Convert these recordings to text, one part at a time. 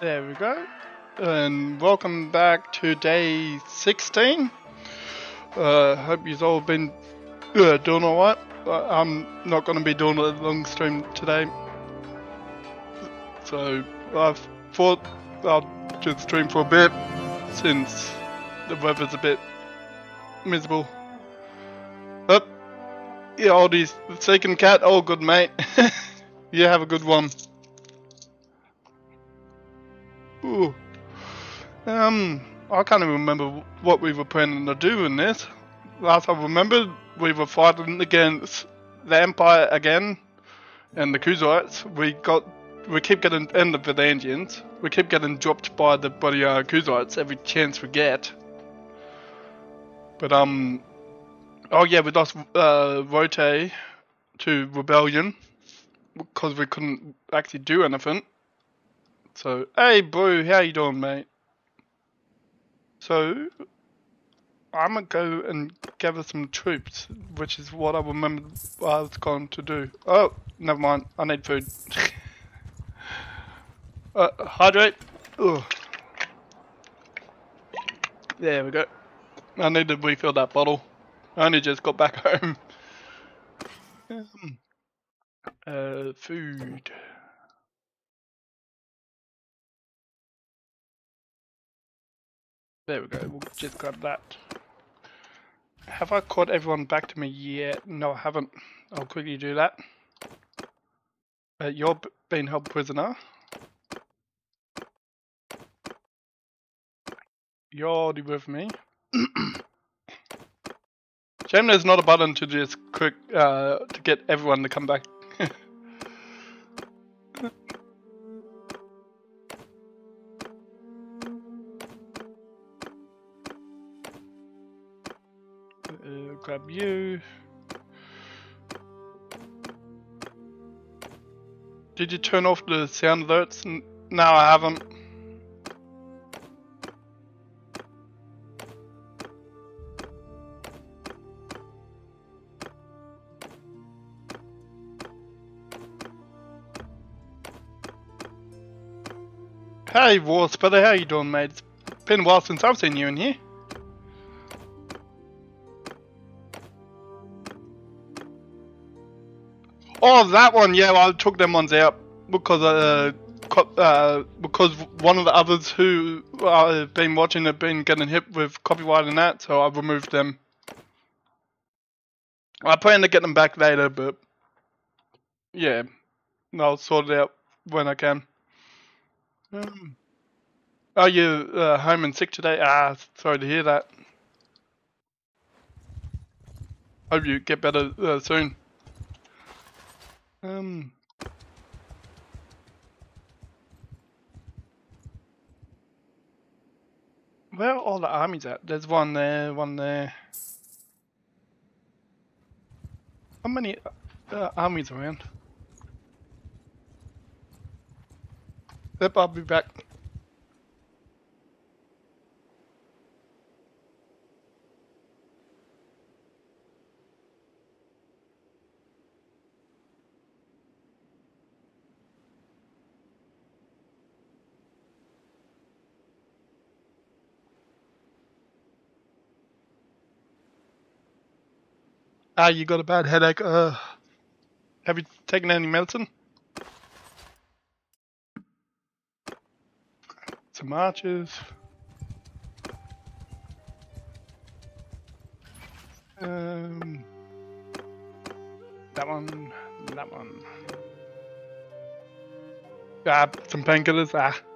There we go. And welcome back to day 16. Uh, hope you've all been uh, doing alright. I'm not going to be doing a long stream today. So I thought I'll just stream for a bit since the weather's a bit miserable. Up. Yeah, oldies. Second cat. Oh, good mate. you have a good one. Ooh. Um, I can't even remember what we were planning to do in this. Last I remember, we were fighting against the Empire again and the Khuzaits. We got, we keep getting, and the Valangians. We keep getting dropped by the bloody uh, Khuzaits every chance we get. But um, oh yeah, we lost uh, Rote to Rebellion because we couldn't actually do anything. So, hey, Blue, how you doing, mate? So, I'm gonna go and gather some troops, which is what I remember I was going to do. Oh, never mind. I need food. uh, hydrate. Ugh. There we go. I need to refill that bottle. I only just got back home. Um, uh, food. There we go, we'll just grab that. Have I caught everyone back to me yet? No, I haven't. I'll quickly do that. Uh, you're being held prisoner. You're already with me. Shame there's not a button to just quick uh, to get everyone to come back. grab you. Did you turn off the sound alerts? No, I haven't. Hey, War Spitter, how you doing, mate? It's been a while since I've seen you in here. Oh, that one, yeah, I took them ones out because uh, co- uh because one of the others who I've been watching have been getting hit with copyright and that, so I've removed them. I plan to get them back later, but yeah, I'll sort it out when I can. Um, are you uh, home and sick today? Ah, sorry to hear that. Hope you get better uh, soon. Um. Where are all the armies at? There's one there, one there. How many uh, armies around? Yep, I'll be back. Ah, you got a bad headache. Uh, have you taken any medicine? Some marches. Um, that one, that one. Ah, some painkillers. Ah.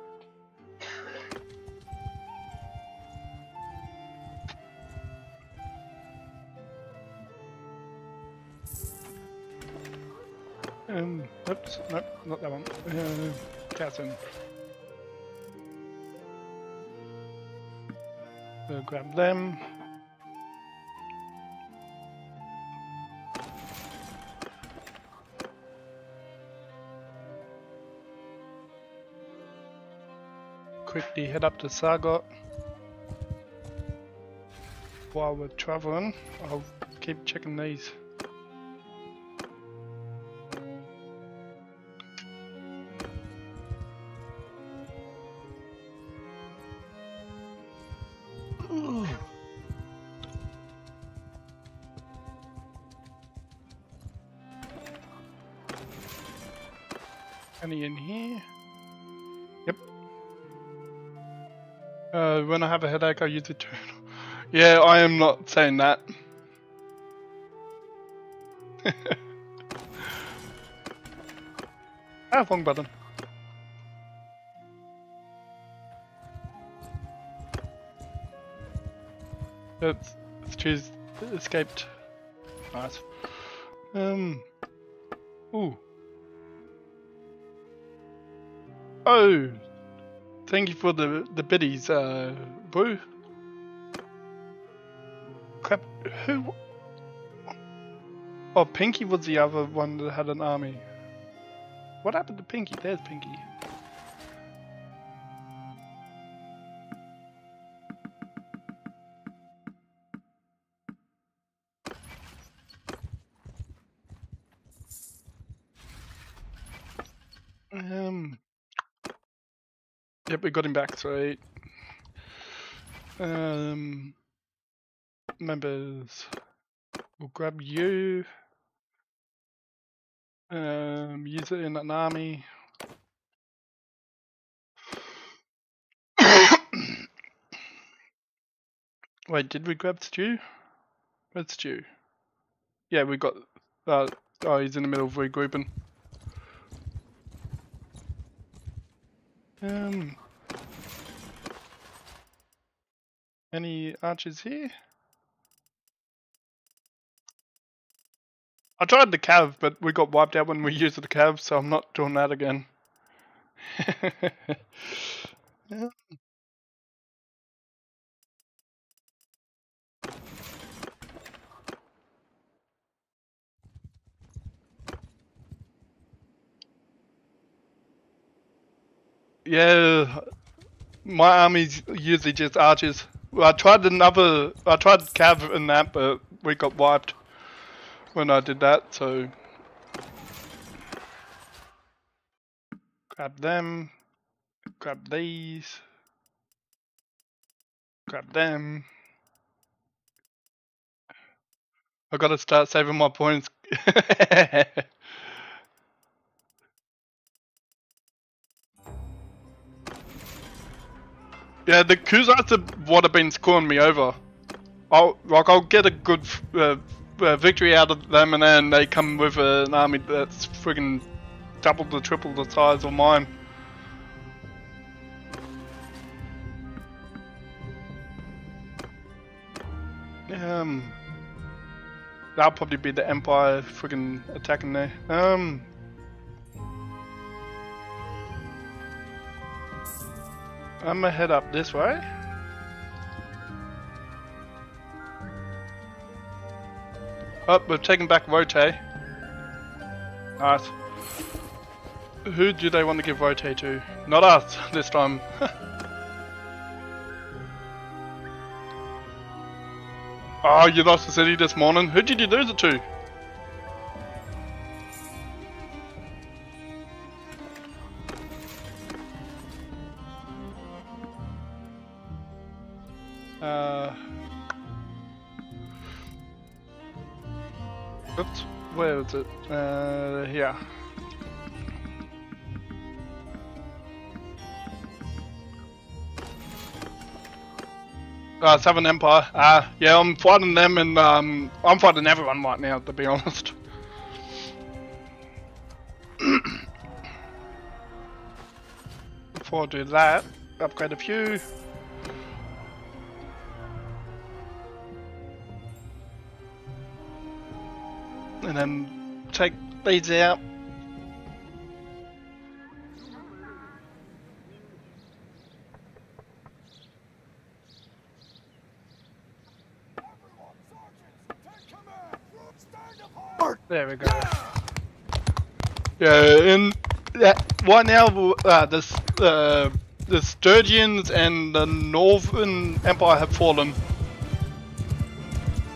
Um, oops, nope, not that one. Uh, Catherine. We'll grab them. Quickly head up to Sargot. While we're traveling, I'll keep checking these. A headache, I yeah, I am not saying that. ah, wrong button. Let's choose escaped. Nice. Um. Ooh. Oh, thank you for the the biddies, uh, Boo. Who? Oh, Pinky was the other one that had an army. What happened to Pinky? There's Pinky. Um. Yep, we got him back, so um members we'll grab you. Um use it in an army. Wait, did we grab Stew? Where's Stew? Yeah, we got uh oh he's in the middle of regrouping. Um, any archers here? I tried the cav, but we got wiped out when we used the cav, so I'm not doing that again. yeah. Yeah, my army's usually just archers. I tried another, I tried cav in that, but we got wiped when I did that, so... Grab them, grab these, grab them. I gotta start saving my points. Yeah, the Khuzaits what have been screwing me over. I'll like I'll get a good uh, uh, victory out of them, and then they come with an army that's friggin' double the triple the size of mine. Um, that'll probably be the Empire friggin' attacking there. Um, I'm gonna head up this way. Oh, we've taken back Rote. Nice. Who do they want to give Rote to? Not us, this time. oh, you lost the city this morning. Who did you lose it to? Is it? Uh, here. Uh, Empire. Uh, yeah, I'm fighting them and um, I'm fighting everyone right now, to be honest. Before I do that, upgrade a few. and then take these out. There we go. Yeah, and that right now uh, this, uh, the Sturgians and the Northern Empire have fallen.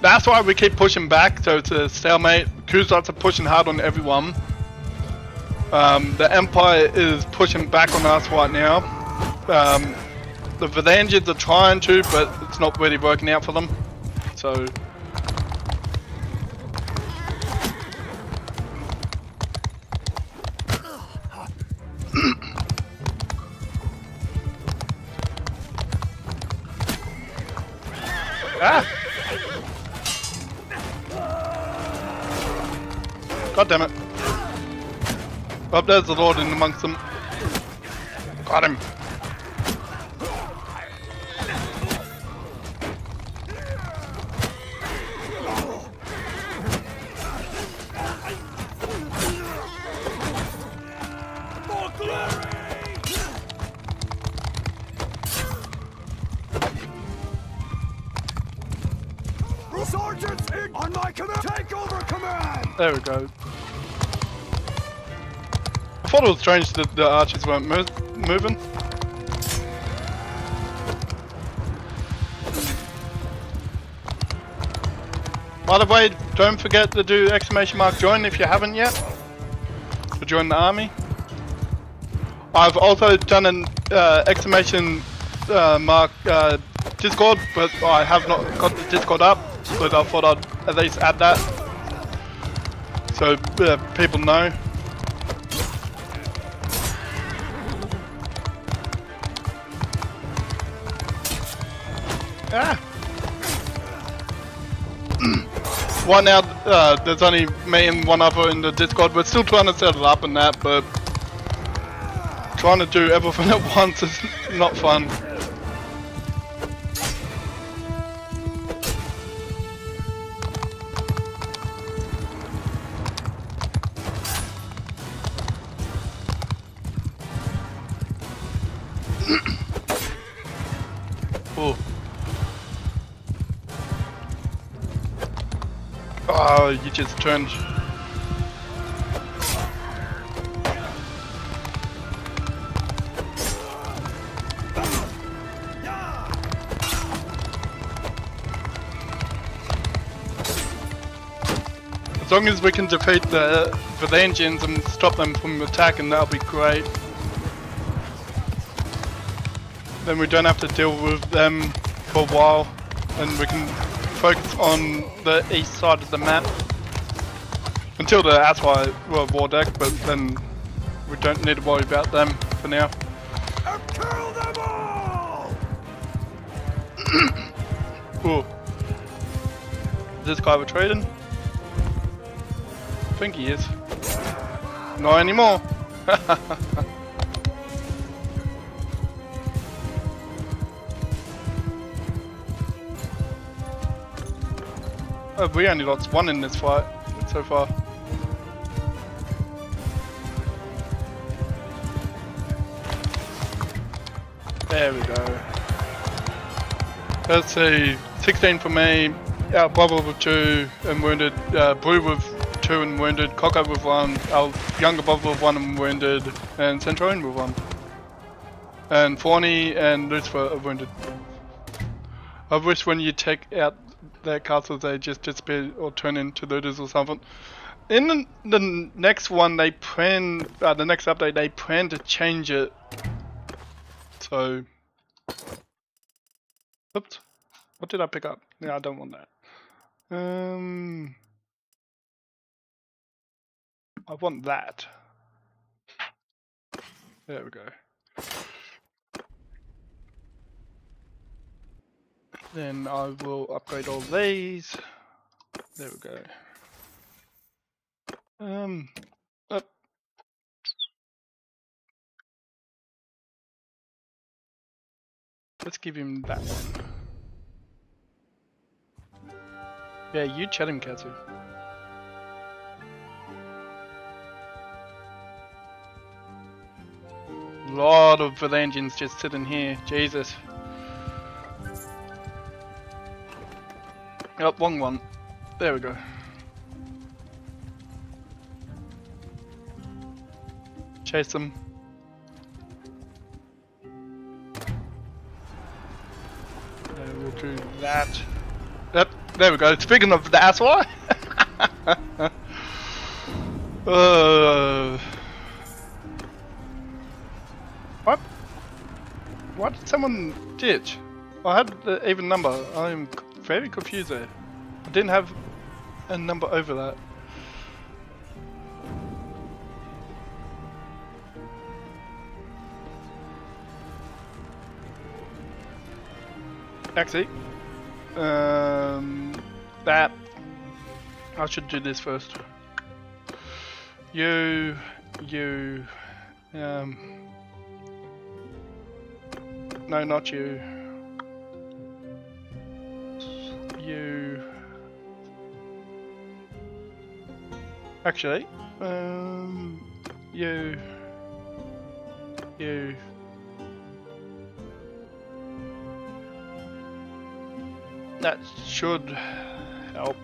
That's why we keep pushing back, so it's a stalemate. Khuzaits are pushing hard on everyone. Um, the Empire is pushing back on us right now. Um, the Varangians are trying to, but it's not really working out for them. So... God damn it. Up oh, there's the Lord in amongst them. Got him. On my command! Take command! There we go. Strange that the archers weren't mo moving. By the way, don't forget to do exclamation mark join if you haven't yet. To join the army. I've also done an uh, exclamation uh, mark uh, Discord, but I have not got the Discord up, but I thought I'd at least add that so uh, people know. Right out, uh, there's only me and one other in the Discord. We're still trying to set it up and that, but trying to do everything at once is not fun. Turned. As long as we can defeat the Varangians and stop them from attacking, that'll be great. Then we don't have to deal with them for a while, and we can focus on the east side of the map until the Aserai World War deck, but then we don't need to worry about them for now. Kill them all! Ooh. Is this guy retreating? I think he is. Not anymore. Oh, we only lost one in this fight so far. There we go. Let's see, 16 for me, our brother with 2 and wounded, uh, Brew with 2 and wounded, Coco with 1, our younger brother with 1 and wounded, and Centurion with 1. And Fawny and Lucifer are wounded. I wish when you take out their castles they just disappear or turn into looters or something. In the, the next one they plan, uh, the next update they plan to change it. So, oops, what did I pick up? Yeah, I don't want that. Um, I want that. There we go. Then I will upgrade all these. There we go. Um, Let's give him that one. Yeah, you chat him, Katsu. Lot of Varangians just sitting here, Jesus. Oh, wrong one. There we go. Chase them. And that. Yep, there we go. It's Speaking of the Aserai. uh, what? What did someone ditch? I had the even number. I'm very confused there. I didn't have a number over that. Actually, Um, that. I should do this first. You, you, um. No, not you. You. Actually, um, you, you. That should help.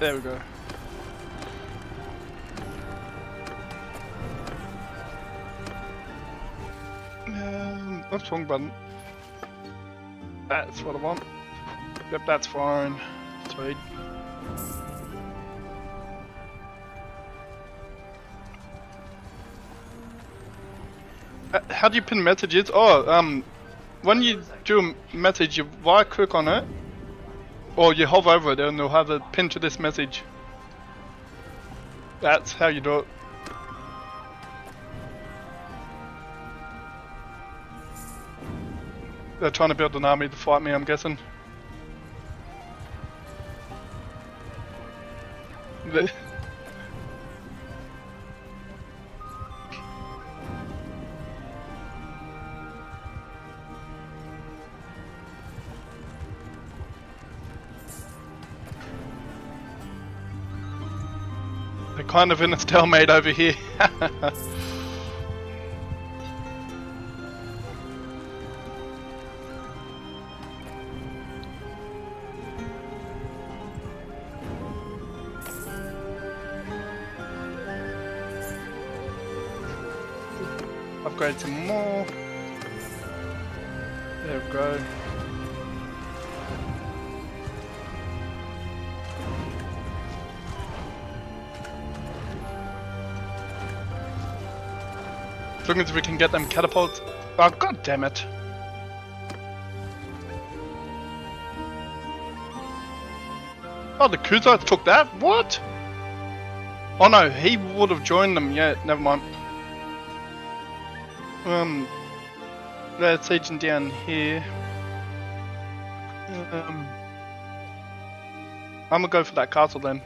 There we go. Um, what's wrong button? That's what I want. Yep, that's fine. Sweet. Uh, how do you pin messages? Oh, um, when you do a message, you right click on it, or you hover over it and you'll have a pin to this message. That's how you do it. They're trying to build an army to fight me, I'm guessing. Kind of in a stalemate over here. Upgrade some more. There we go. Long as we can get them catapults. Oh, god damn it. Oh, the Khuzaits took that? What? Oh no, he would have joined them. Yeah, never mind. Um, sieging down here. Um, I'm gonna go for that castle then.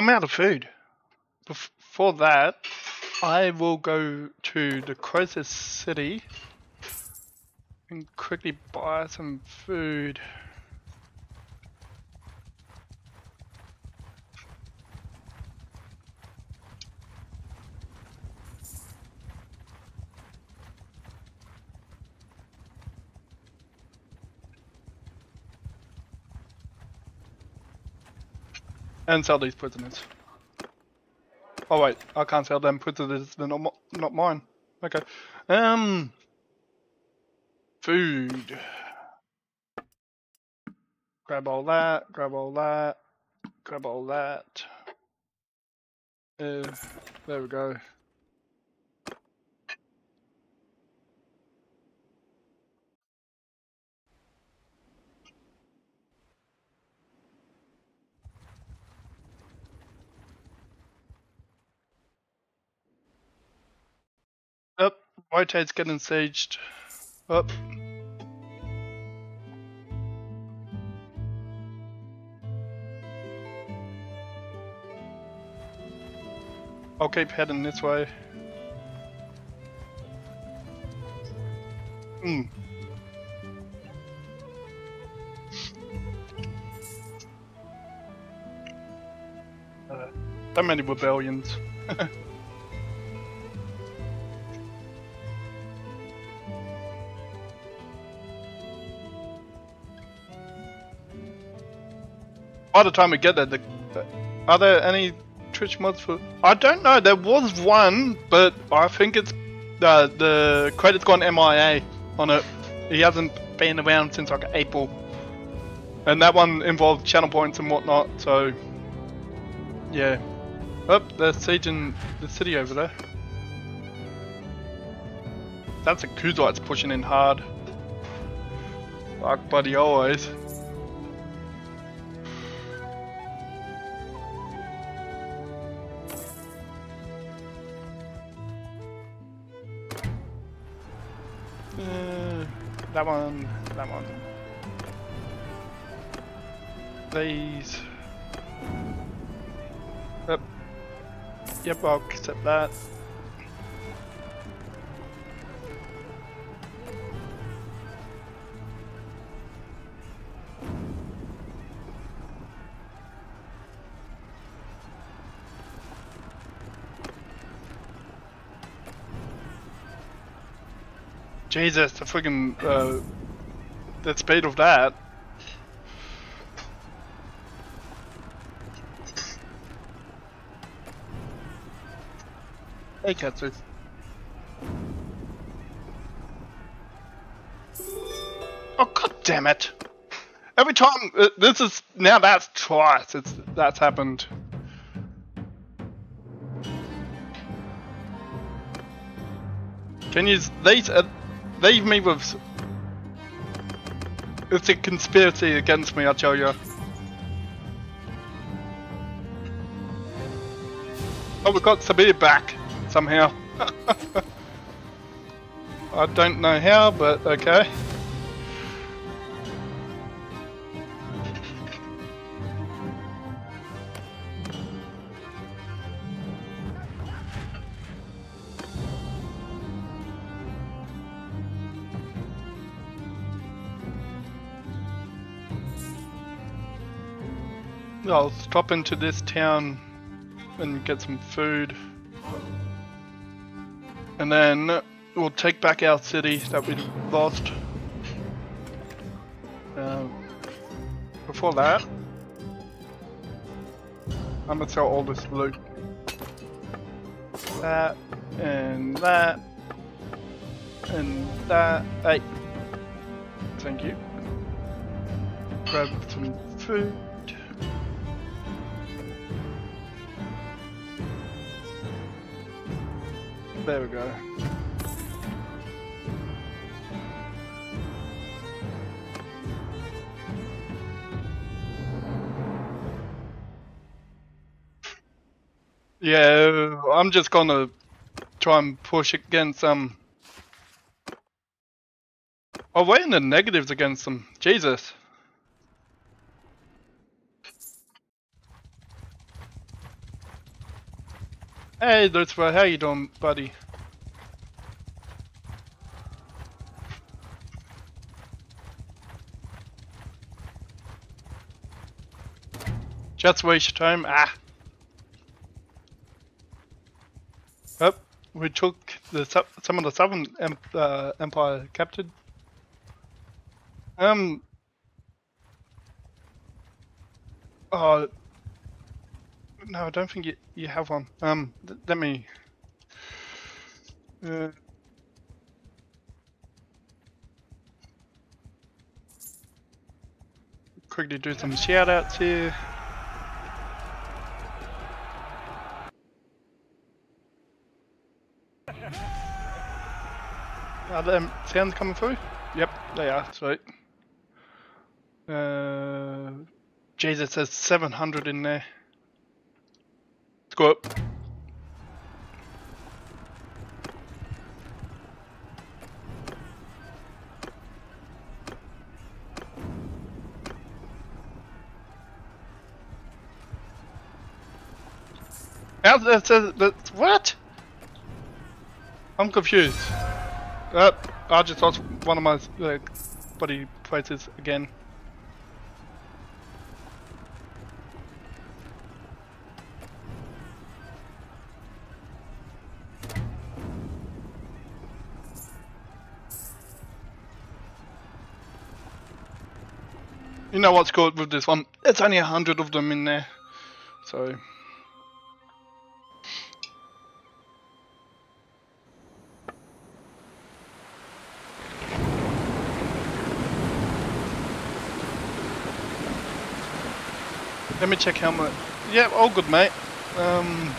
I'm out of food. Before that, I will go to the closest city and quickly buy some food. And sell these prisoners. Oh wait, I can't sell them prisoners, they're not, not mine. Okay. Um... Food. Grab all that, grab all that, grab all that. Uh, there we go. Up, Whitehead's getting sieged. Up. I'll keep heading this way. Hmm. Uh, so many rebellions. By the time we get there, the, are there any Twitch mods for? I don't know. There was one, but I think it's uh, the credit's gone MIA on it. He hasn't been around since like April, and that one involved channel points and whatnot. So, yeah. Oh, they're sieging the city over there. That's a Khuzaits pushing in hard. Like buddy always. That one, that one. These. Yep. Yep, I'll accept that. Jesus, the freaking uh, speed of that. Hey, Katsu. Oh god damn it! Every time uh, this is now that's twice it's that's happened. Can you these leave me with? It's a conspiracy against me, I tell you. Oh, we got Sibir back somehow. I don't know how, but okay. I'll stop into this town and get some food. And then we'll take back our city that we lost. Uh, before that, I'm gonna sell all this loot. That, and that, and that. Hey, thank you. Grab some food. There we go. Yeah, I'm just gonna try and push against um. Oh, we're in the negatives against them. Jesus. Hey, Lucifer, how you doing, buddy? Just waste your time. Ah. Oh, we took the some of the southern uh, empire captured. Um. Oh. No, I don't think you you have one. Um, let me. Uh, quickly do some shout outs here. Are them sounds coming through? Yep, they are, sweet. Uh, Jesus, there's 700 in there. Let's go up. How's that? That's what? I'm confused. Uh, I just lost one of my uh, body places again. You know what's good with this one? It's only a hundred of them in there, so. Me check how much. Yeah, all good, mate. Um,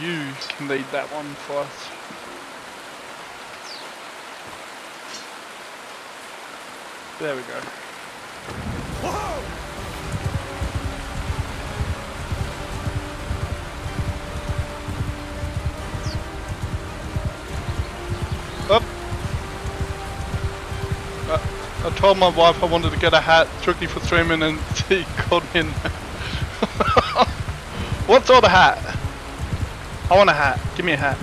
you can lead that one for us. There we go. I told my wife I wanted to get a hat strictly for streaming and she called me in. what sort of hat? I want a hat. Give me a hat.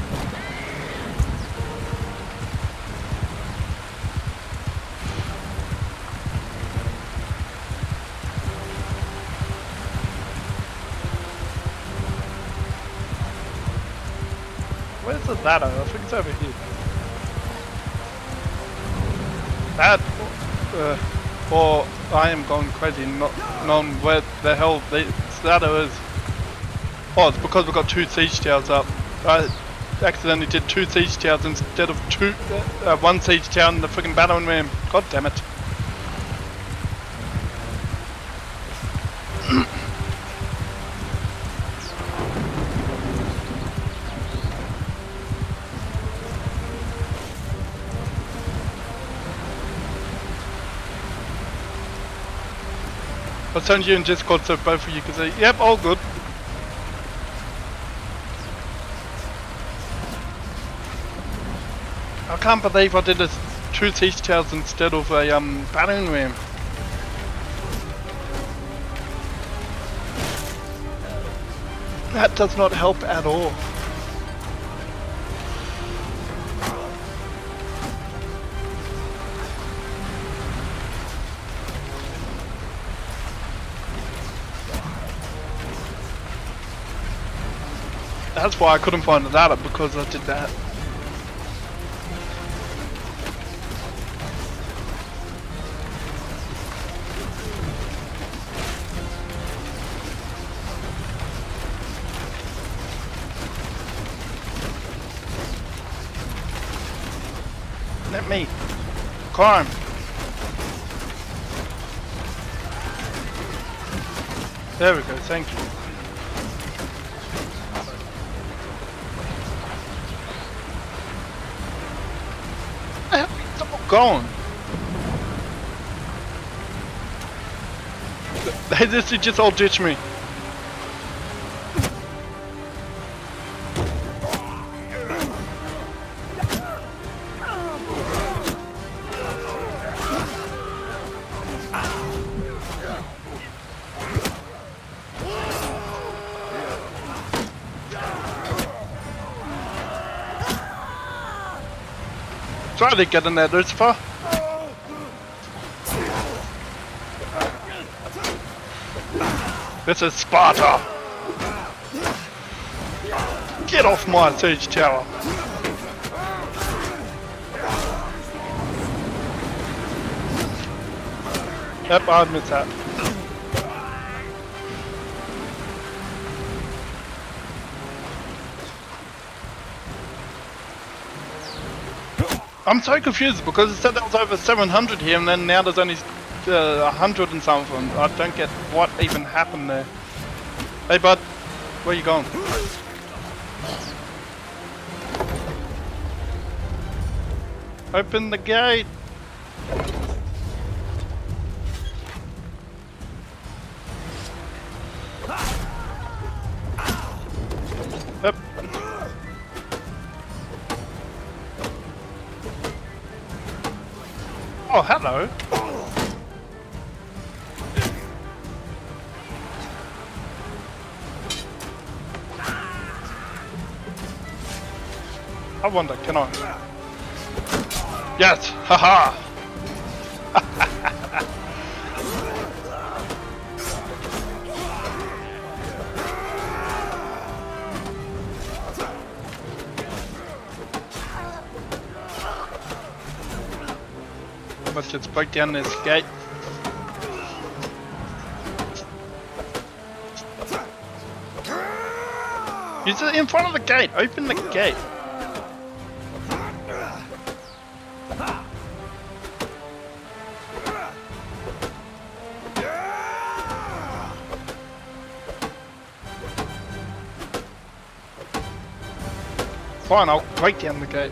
Where's the ladder? I think it's over here. That, uh, or I am going crazy, not knowing where the hell the ladder is. Oh, it's because we've got two siege towers up. I accidentally did two siege towers instead of two, uh, one siege tower in the freaking battering ram. God damn it. Send you in Discord so both of you can say, yep, all good. I can't believe I did a two siege towers instead of a um, battering ram. That does not help at all. That's why I couldn't find the ladder because I did that. Let me climb. There we go, thank you. Gone. They just, just all ditch me. Get in there, Lucifer. This is Sparta. Get off my siege tower. Yep, I admit that. I'm so confused because it said there was over 700 here and then now there's only uh, 100 and something. I don't get what even happened there. Hey bud, where you going? Open the gate! Yep. Oh, hello. I wonder, can I? Yes! Haha! Let's break down this gate. He's in front of the gate. Open the gate. Fine, I'll break down the gate.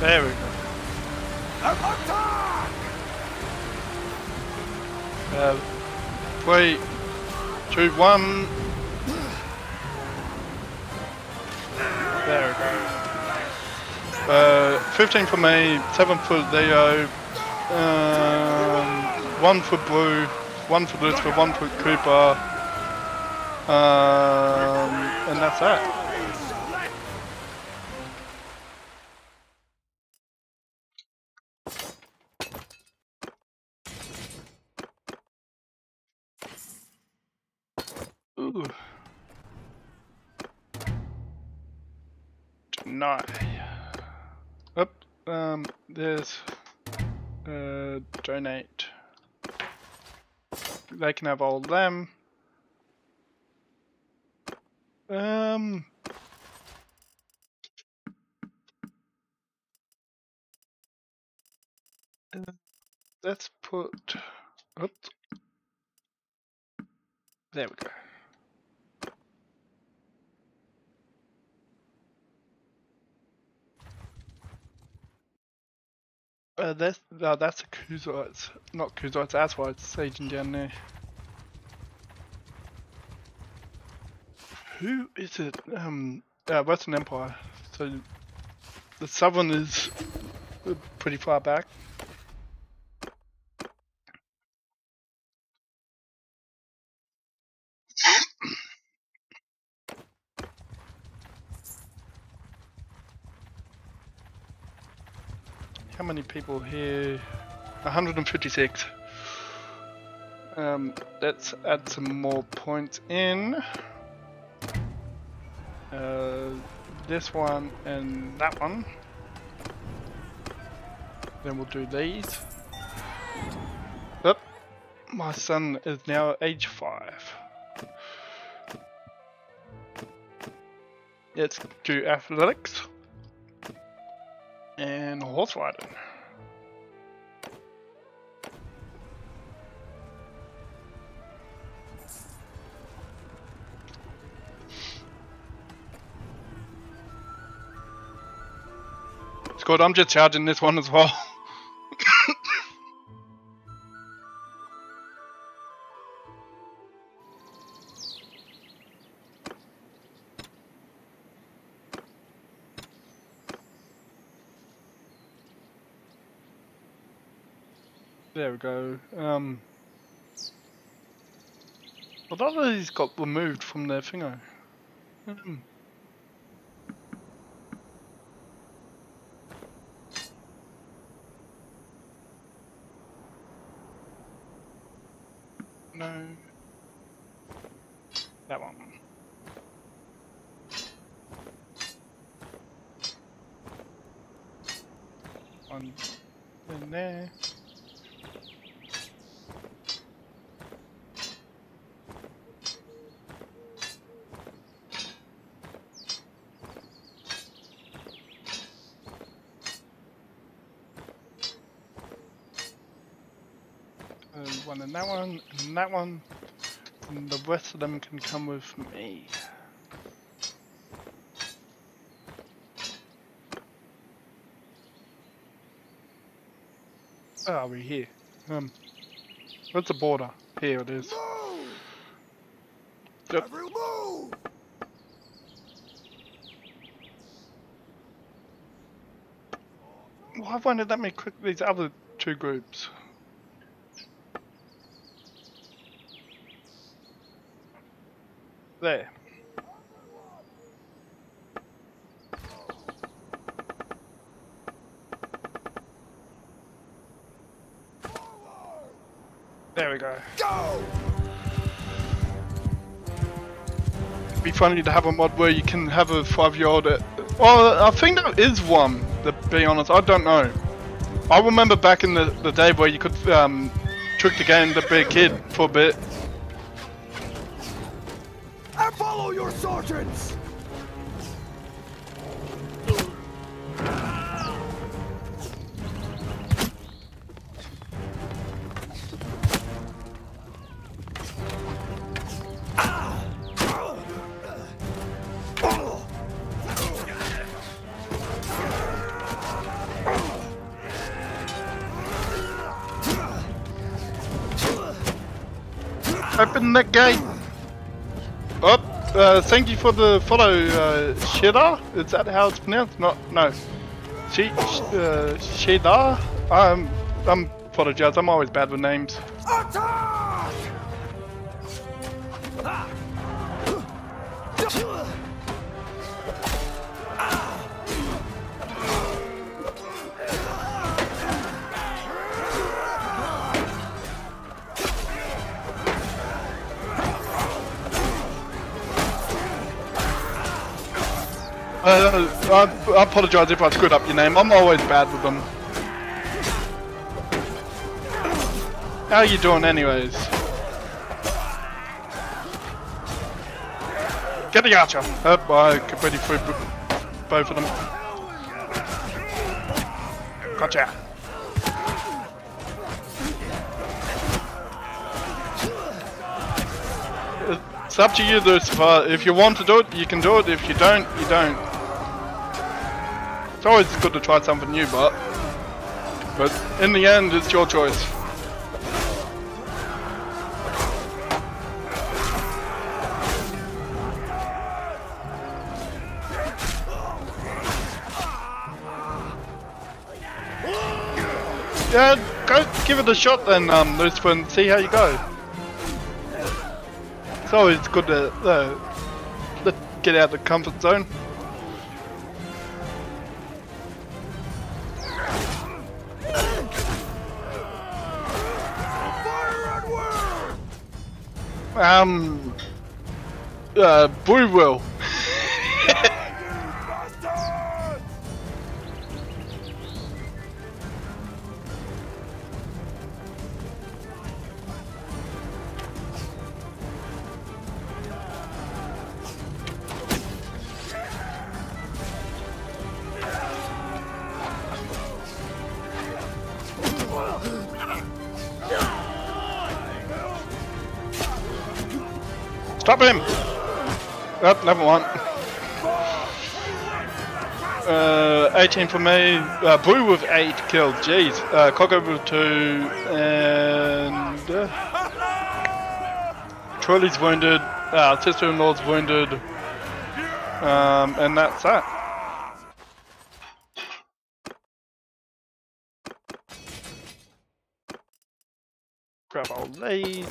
There we go. Uh, three, two, one. There we go. Uh, 15 for me, 7 for Leo, um, 1 for Blue, 1 for Lucifer, 1 for Cooper, um, and that's that. Can have all of them. Um. uh, Let's put. Oops. There we go. Uh, that's no, that's a Khuzait, not Khuzait. That's why it's saging down there. Who is it? Um, uh, Western Empire. So the southern is pretty far back. How many people here? 156. Um, let's add some more points in. Uh, this one and that one. Then we'll do these. Yep. My son is now age 5. Let's do athletics and horse riding. Good, I'm just charging this one as well. there we go. Um, a lot of these got removed from their thingo. Hmm. No. That one. One in there. Uh, one in that one, and that one, and the rest of them can come with me. Oh, are we here? Um, where's the border? Here it is. Move! Yep. Move! Why won't it let me click these other two groups? There. There we go. Go! It'd be funny to have a mod where you can have a five-year-old. Well, I think there is one. To be honest, I don't know. I remember back in the, the day where you could um, trick the game to be a kid for a bit. Sergeants! Open that gate. Uh, thank you for the follow, uh, Shida. Is that how it's pronounced? Not, no. She, uh, Shida? Um, I'm apologize, I'm always bad with names. I, apologize if I screwed up your name, I'm always bad with them. How are you doing anyways? Get the archer! Oh, uh, I completely threw both of them. Gotcha! It's up to you, Lucifer. If you want to do it, you can do it. If you don't, you don't. It's always good to try something new, but... But in the end, it's your choice. Yeah, go give it a shot then, um, Lucifer, and see how you go. It's always good to uh, get out of the comfort zone. Um, uh, Boo will. Never mind. Uh, 18 for me. Uh, Boo with 8 kills. Jeez. Uh, Coco with 2. And. Uh, Trolley's wounded. Uh, sister in law's wounded. Um, and that's that. Grab our lead.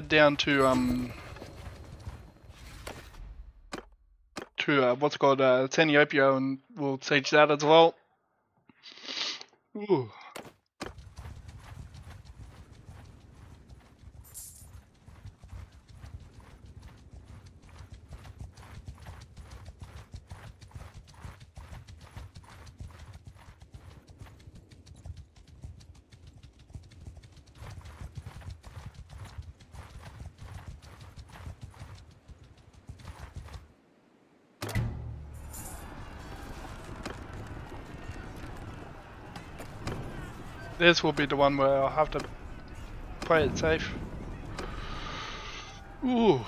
Head down to um to uh, what's called uh, Saniopio and we'll teach that as well. Ooh. This will be the one where I'll have to play it safe. Ooh.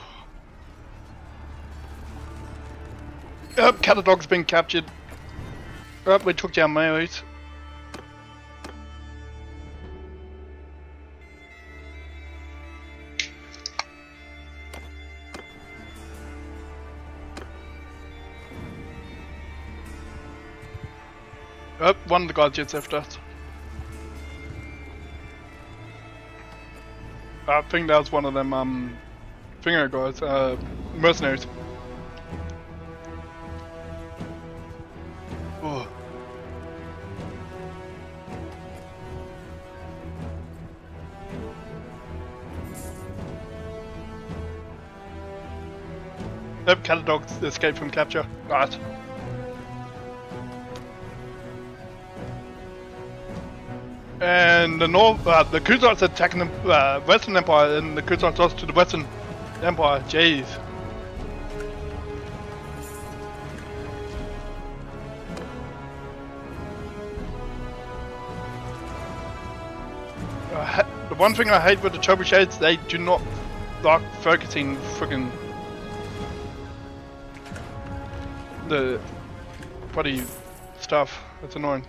Yep, Catadog's been captured. Yep, we took down Maoris. Yep, one of the guys just left us. I think that was one of them um, finger guys, uh, mercenaries. Oh. Nope, dogs escaped from capture. Right. And the North, uh, the Kuzaks attacking the uh, Western Empire, and the Kuzaks lost to the Western Empire. Jeez. Ha- the one thing I hate with the trebuchets, they do not like focusing friggin' the bloody stuff. It's annoying.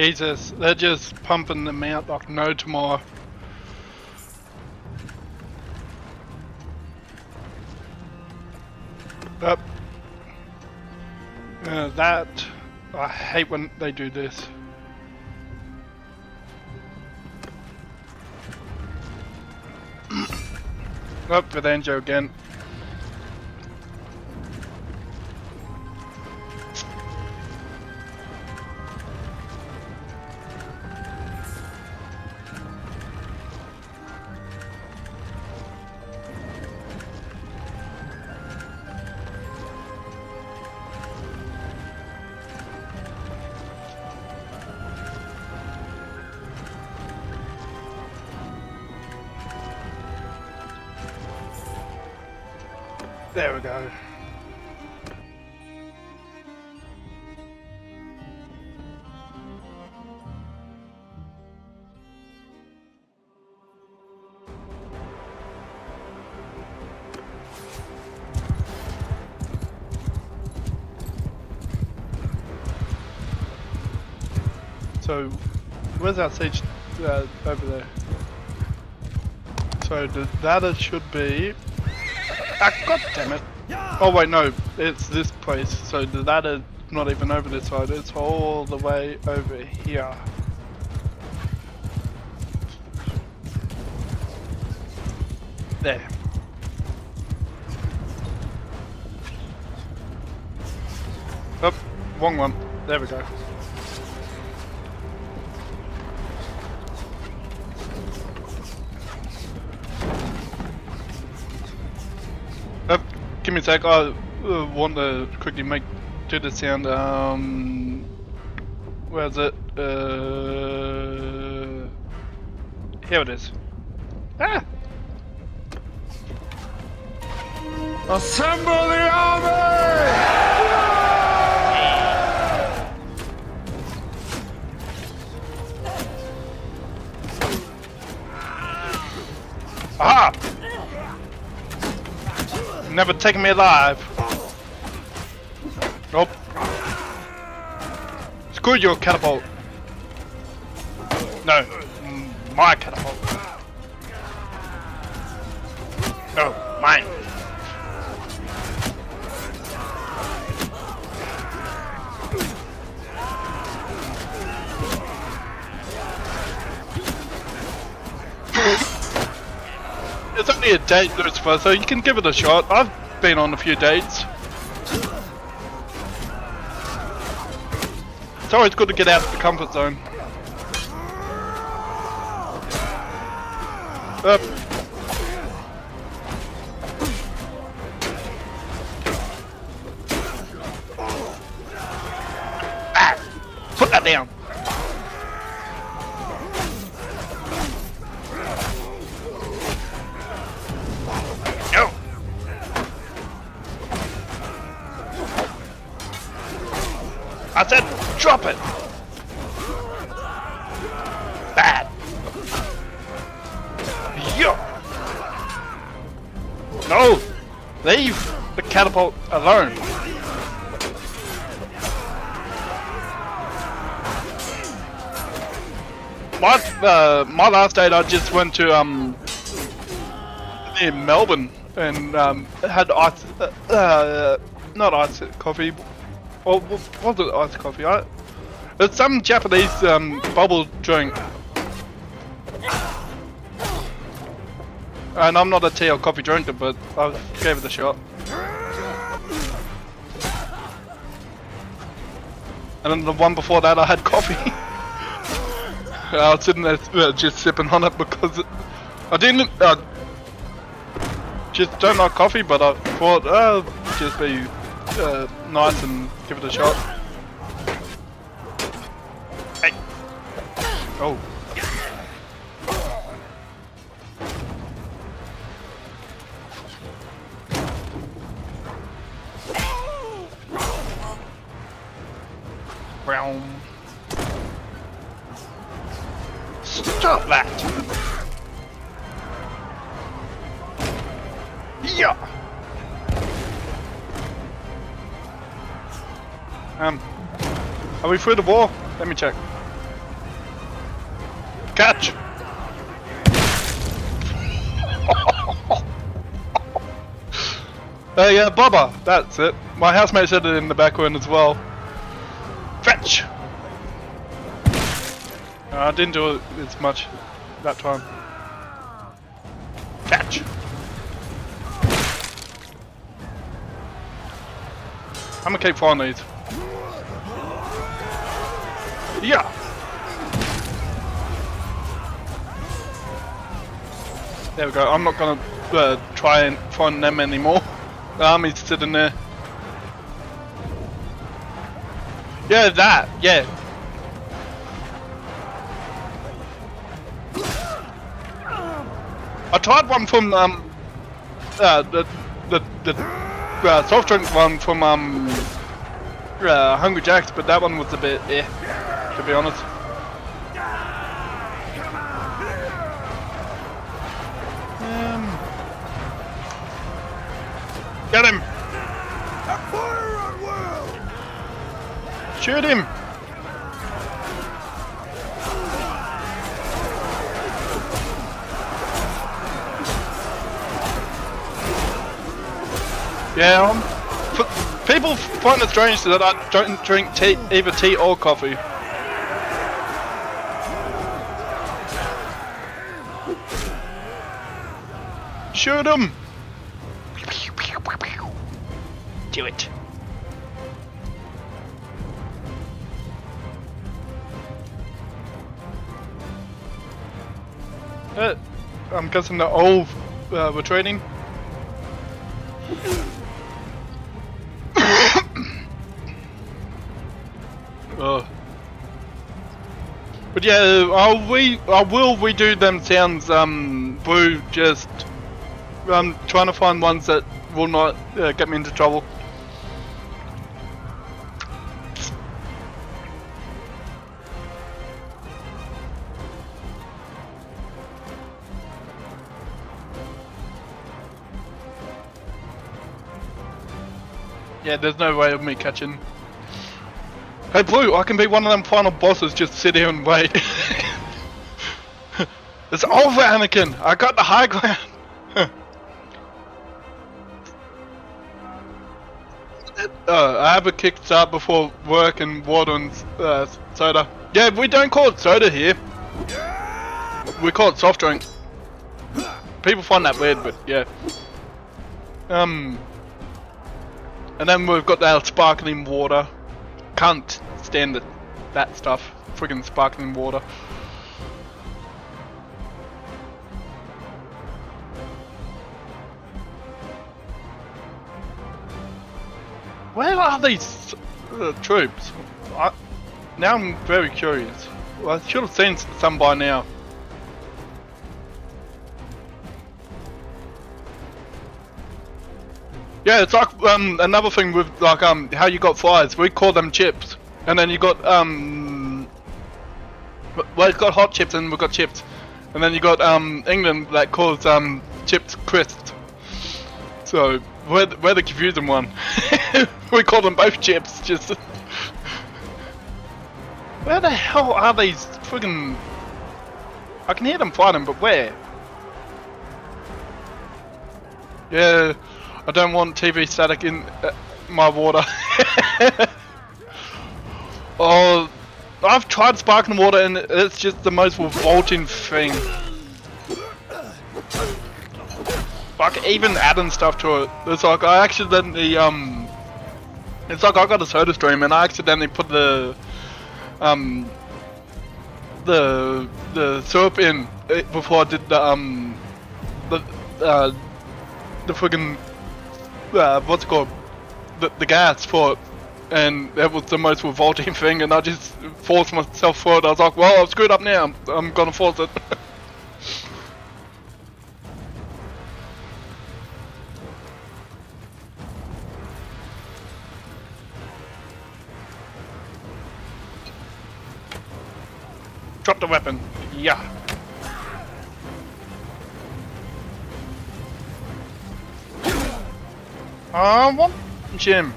Jesus, they're just pumping them out like no tomorrow. Yep. Uh, that, I hate when they do this. Up with Anjo again. Where's our siege uh, over there? So that data should be Ah, God damn it. Oh wait, no, it's this place. So that is not even over this side, it's all the way over here. There. Oh, wrong one. There we go. Give me a sec. I uh, want to quickly make do the sound. Um, where's it? Uh, here it is. Ah! Assemble the Never take me alive. Nope. Screw your catapult. No, my catapult. No, mine. It's only a date, Lucifer, so you can give it a shot. I've been on a few dates. It's always good to get out of the comfort zone. Up. Uh, my last date, I just went to um near Melbourne and um had ice, uh, uh not ice coffee, or was it ice coffee? I, it's some Japanese um bubble drink. And I'm not a tea or coffee drinker, but I gave it a shot. And then the one before that, I had coffee. I was sitting there uh, just sipping on it because it, I didn't uh, just don't like coffee, but I thought uh, just be uh, nice and give it a shot. Hey. Oh. Through the wall? Let me check. Catch! Uh, Bubba, that's it. My housemate said it in the back one as well. Fetch! Uh, I didn't do it as much that time. Catch! I'm gonna keep finding these. Yeah! There we go, I'm not gonna uh, try and find them anymore. The army's sitting there. Yeah, that, yeah. I tried one from um uh, the the the uh, soft drink one from um uh, Hungry Jacks, but that one was a bit eh, to be honest. Um, get him! Shoot him! Yeah, um, f- people find it strange that I don't drink tea, either tea or coffee. Shoot him! Do it. Uh, I'm guessing they're all uh, were training. Uh. But yeah, I'll re I will redo them sounds um through just um trying to find ones that will not uh, get me into trouble. Yeah, there's no way of me catching. Hey Blue, I can be one of them final bosses, just sit here and wait. it's over Anakin! I got the high ground! Uh, I have a kickstart before work and water and uh, soda. Yeah, we don't call it soda here. We call it soft drink. People find that weird, but yeah. Um, and then we've got that sparkling water. Can't stand it, that stuff. Friggin' sparkling water. Where are these uh, troops? I, now I'm very curious. Well, I should have seen some by now. Yeah, it's like um, another thing with like um how you got fires. We call them chips, and then you got um. Well, it's got hot chips and we've got chips, and then you got um England that calls um chips crisps. So we're we're the confusing one. we call them both chips. Just where the hell are these friggin'? I can hear them fighting, but where? Yeah. I don't want TV static in uh, my water. oh, I've tried sparkling water and it's just the most revolting thing. Like even adding stuff to it, it's like I accidentally um, it's like I got a soda stream and I accidentally put the um the the syrup in before I did the um the uh the friggin' uh, what's it called, the, the gas for it. And that was the most revolting thing, and I just forced myself for it. I was like, well, I've screwed up now, I'm, I'm gonna force it. Drop the weapon. Yeah. I want Jim.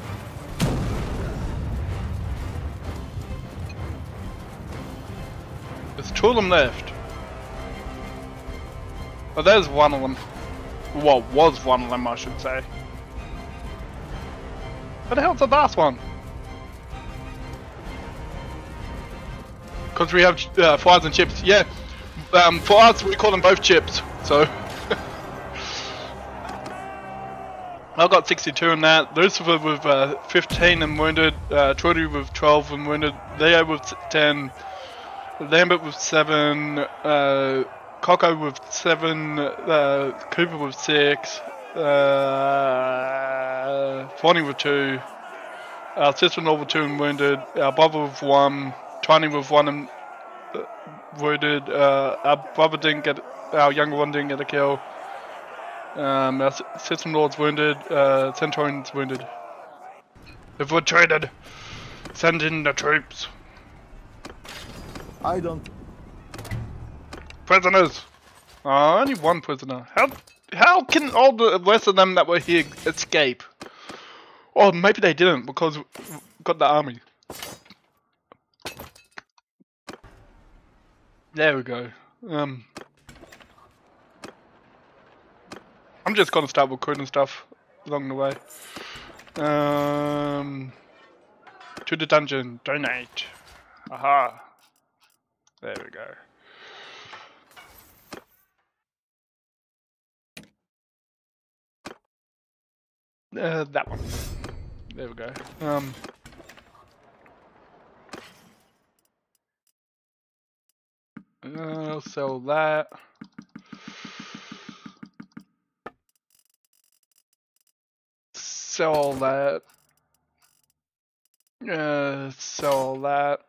There's two of them left. Oh, there's one of them. Well, was one of them, I should say. Where the hell's the last one? Because we have uh, fries and chips. Yeah, um, for us, we call them both chips, so... I got 62 in that. Lucifer with uh, 15 and wounded. Uh, Trudy with 12 and wounded. Leo with 10. Lambert with 7. Uh, Coco with 7. Uh, Cooper with 6. Uh, Fonny with 2. Our sister-in-law with 2 and wounded. Our brother with 1. Tiny with 1 and uh, wounded. Uh, our brother didn't get... Our younger one didn't get a kill. Um, our system lord's wounded, uh, Centurion's wounded. If we're traded, send in the troops. I don't. Prisoners! Oh, only one prisoner. How how can all the rest of them that were here escape? Or maybe they didn't because we got the army. There we go. Um, I'm just gonna start recording stuff along the way. Um, to the dungeon, donate. Aha. There we go. Uh, that one. There we go. Um. I'll sell that. sell all that. Uh, sell all that.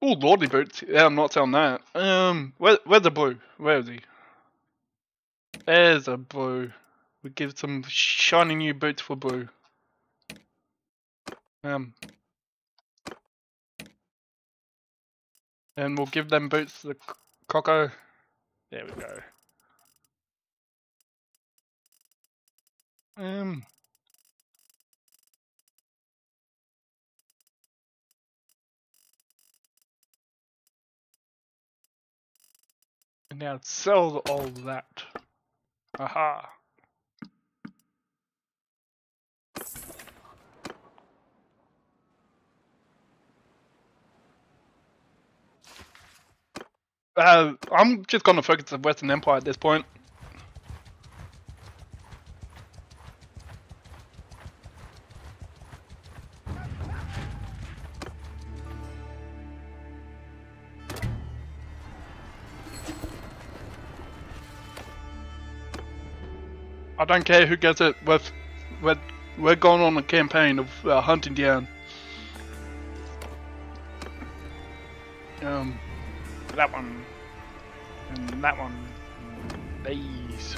Oh, lordy boots. Yeah, I'm not selling that. Um, where, where's the blue? Where is he? There's a blue. We give some shiny new boots for blue. Um, and we'll give them boots the Coco. There we go. Um. And now sell all that. Aha. Uh, I'm just gonna focus on Western Empire at this point. I don't care who gets it with with we're going on a campaign of uh, hunting down. Um, that one, and that one, these.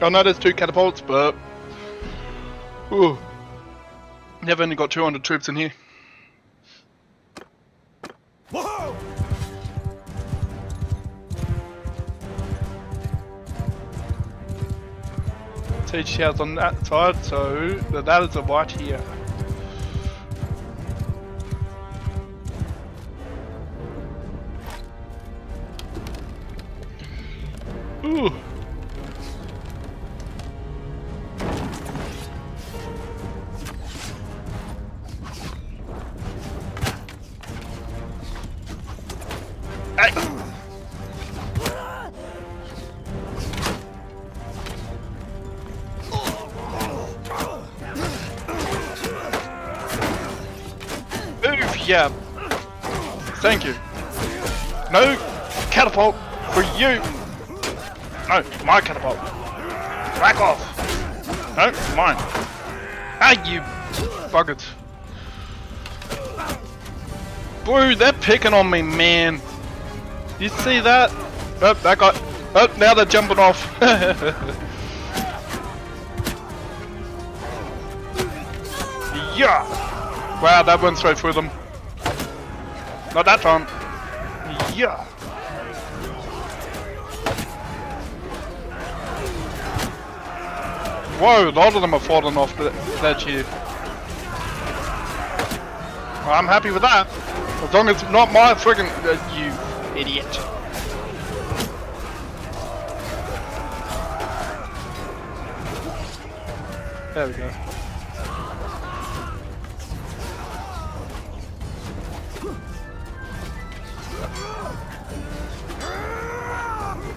Oh, I know there's two catapults, but... Ooh. They've only got 200 troops in here. Whoa! Siege towers on that side, so that is a white here. Picking on me, man. You see that? Oh, that got. Oh, now they're jumping off. yeah. Wow, that went straight through them. Not that time. Yeah. Whoa, a lot of them are falling off the ledge here. Well, I'm happy with that. As long as it's not my friggin' uh, you idiot. There we go.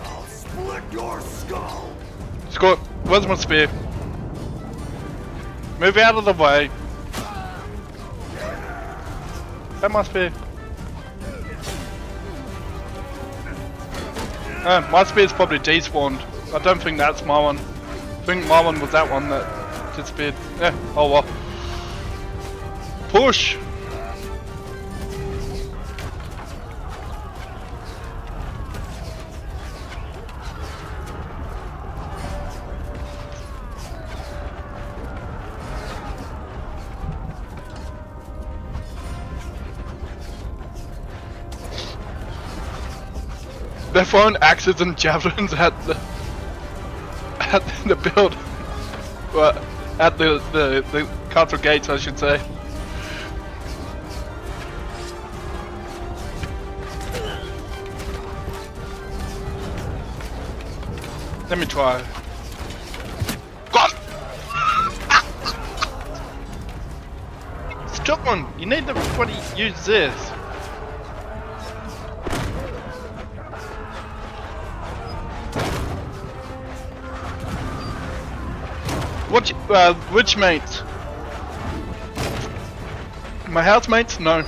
I'll split your skull! Scott, where's my spear? Move out of the way. That my spear. Uh, my spear's probably despawned. I don't think that's my one. I think my one was that one that disappeared. Yeah, oh well. Push! They're throwing axes and javelins at the at the build. Well, at the the the castle gates, I should say. Let me try. God! John, you need to bloody use this. Uh, which mates? My housemates? No.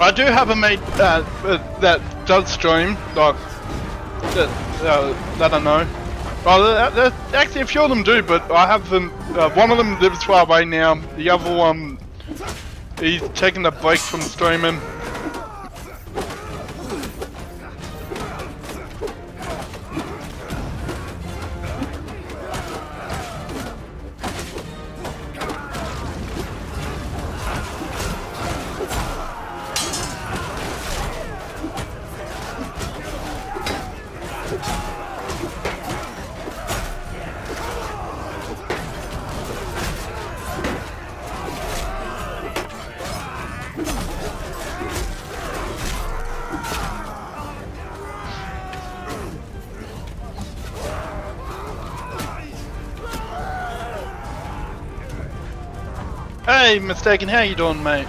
I do have a mate uh, uh, that does stream, like that, uh, that I know. Well, uh, uh, actually, a few of them do, but I have them. One of them lives far away now. The other one He's taking a break from streaming. Hey, mistaken. How you doing, mate?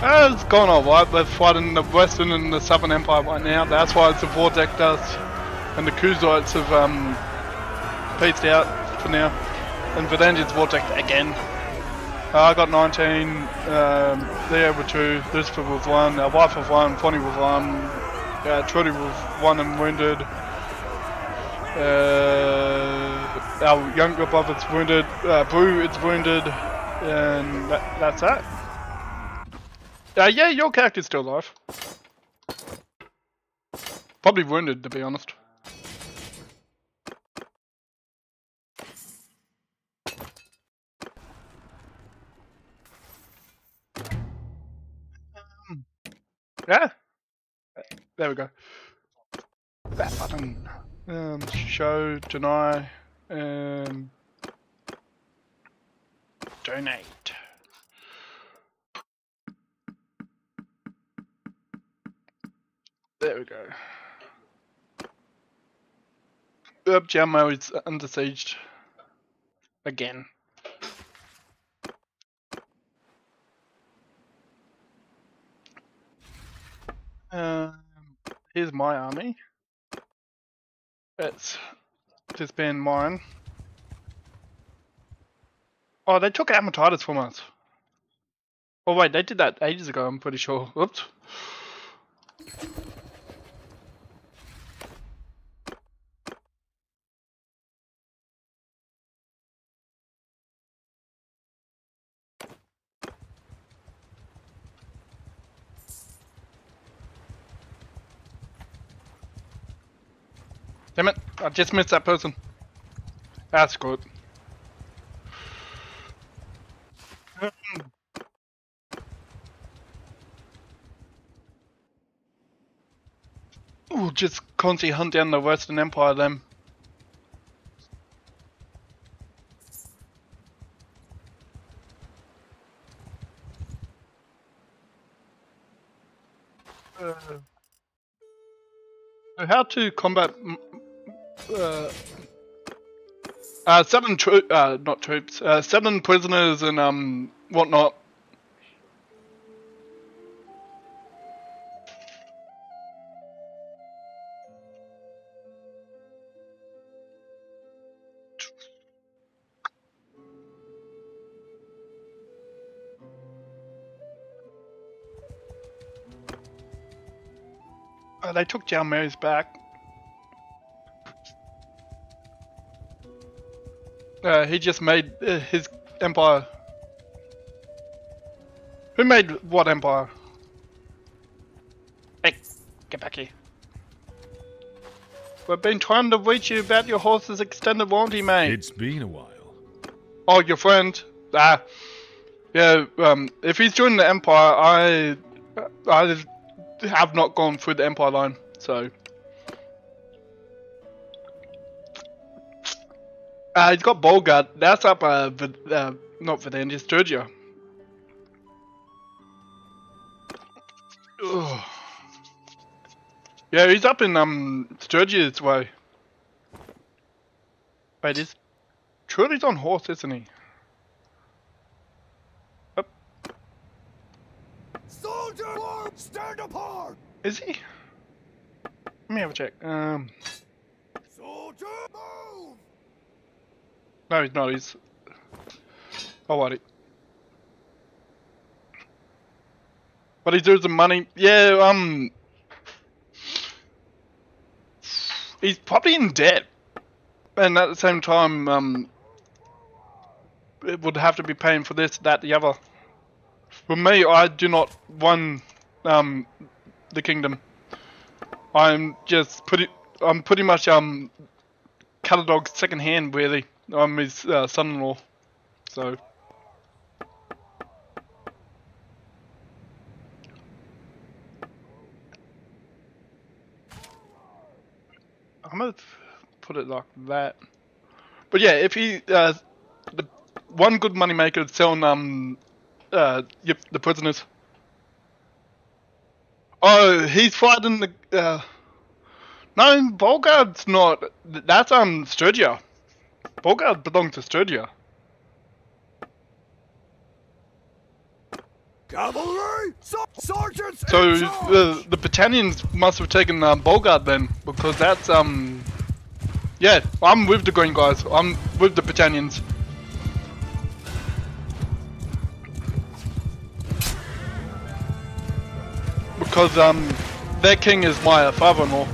Uh, it's going alright. We're fighting the Western and the Southern Empire right now. That's why it's the Vortex dust and the Khuzaits have um, peaced out for now. And Vidangi's Vortex again. Uh, I got 19, um, Leo with 2, Lucifer with 1, our wife with 1, Fonny with 1, uh, Trudy with 1 and wounded. Uh, our younger brother's wounded, uh, Brew is wounded, and that, that's that. Uh, yeah, your character's still alive. Probably wounded, to be honest. Um, Yeah. There we go. That button. Um, show, deny, um, donate. There we go. Yep, Jammo is under siege. Again. Um, here's my army. It's just been mine. Oh, they took Amitatys from us. Oh wait, they did that ages ago, I'm pretty sure. Whoops. Damn it, I just missed that person. That's good. We'll just constantly hunt down the Western Empire then. Uh, how to combat uh, uh, seven tro- uh, not troops, uh, seven prisoners and um whatnot. Uh, they took Jalmarys back. Uh, he just made uh, his empire. Who made what empire? Hey, get back here. We've been trying to reach you about your horse's extended warranty, mate. It's been a while. Oh, your friend. Ah, yeah. Um, if he's joined the empire, I, I have not gone through the empire line, so. Uh, he's got Balgard. That's up, uh, Vid- uh not Vlandia, Sturgia. Ugh. Yeah, he's up in, um, Sturgia's way. Wait, is Trudy's on horse, isn't he? Soldier, form, stand apart. Is he? Let me have a check. Um, Soldier, move. No, he's not. He's. Oh, what? But he's doing some money. Yeah, um. He's probably in debt. And at the same time, um. It would have to be paying for this, that, the other. For me, I do not run, um, the kingdom. I'm just pretty. I'm pretty much um, Caladog's second hand, really. I'm his uh, son-in-law, so. I'm gonna put it like that. But yeah, if he uh, the one good money maker is selling um uh yep the prisoners. Oh, he's fighting the uh No, Volgard's not. That's um Sturgia. Volgard belongs to Sturgia. Cavalry! So sergeants So the the Britannians must have taken um, Volgard then, because that's um. Yeah, I'm with the Green guys. I'm with the Britannians. Because um, their king is my father-in-law.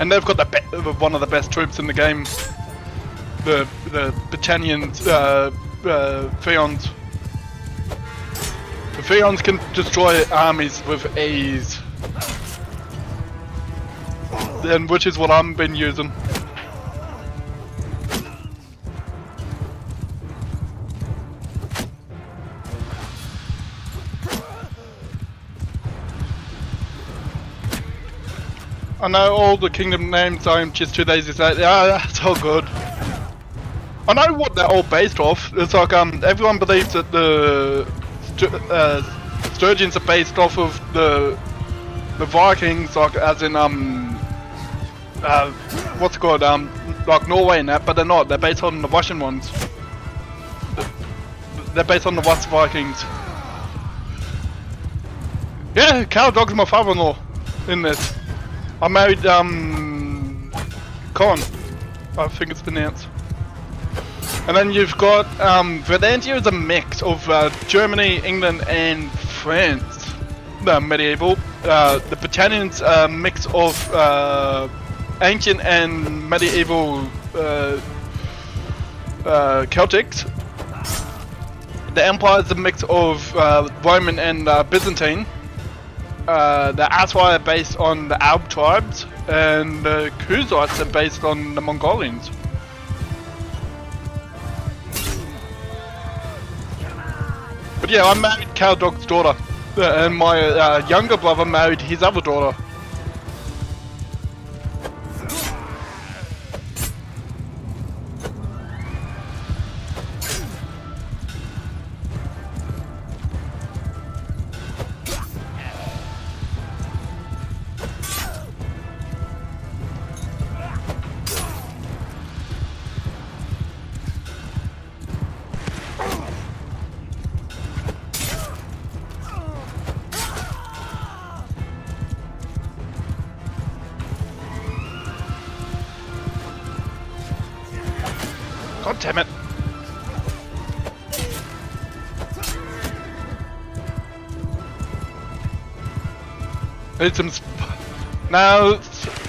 And they've got the one of the best troops in the game. The the Britannians, uh, uh, Fians. The Fians can destroy armies with ease. And which is what I've been using. I know all the kingdom names, I'm just lazy to say, yeah, that's all good. I know what they're all based off. It's like, um, everyone believes that the uh, Sturgians are based off of the the Vikings, like, as in, um, uh, what's it called, um, like Norway and that, but they're not. They're based on the Russian ones. They're based on the West Vikings. Yeah, cow Dog's my father-in-law in this. I married um Con. I think it's pronounced. And then you've got um is a mix of uh, Germany, England, and France. The medieval. Uh, the Britannians are a mix of uh, ancient and medieval uh, uh, Celtics. The Empire is a mix of uh, Roman and uh, Byzantine. Uh, the Aserai are based on the Alb tribes, and the Khuzaits are based on the Mongolians. But yeah, I married Caladog's daughter, uh, and my uh, younger brother married his other daughter. Now,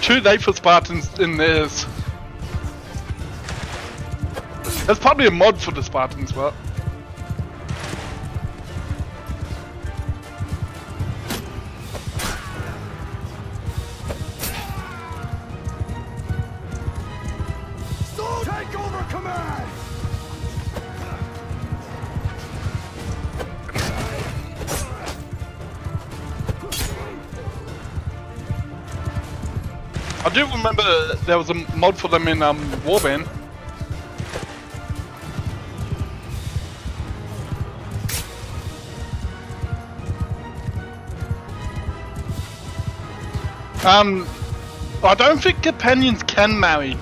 too late for Spartans in this. There's probably a mod for the Spartans, but. There was a mod for them in um, Warband. Um, I don't think companions can marry.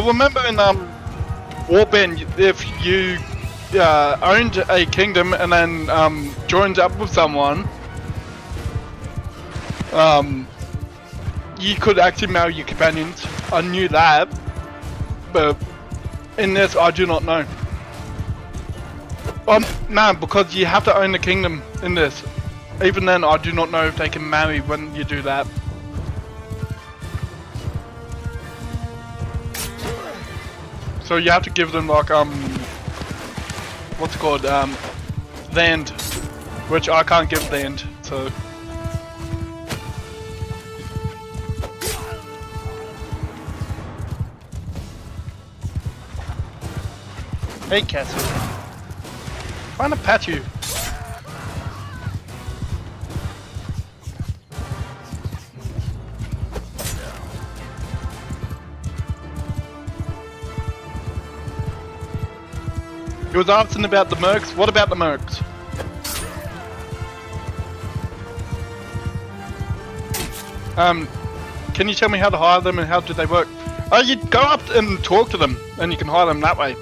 I remember in um, Warband, if you uh, owned a kingdom and then um, joined up with someone, um, you could actually marry your companions. I knew that, but in this, I do not know. Um, no, because you have to own the kingdom in this. Even then, I do not know if they can marry when you do that. So you have to give them like um, what's it called um, land, which I can't give land. So hey, Cassie, trying to pat you. He was asking about the mercs. What about the mercs? Um, can you tell me how to hire them and how do they work? Oh, you go up and talk to them, and you can hire them that way.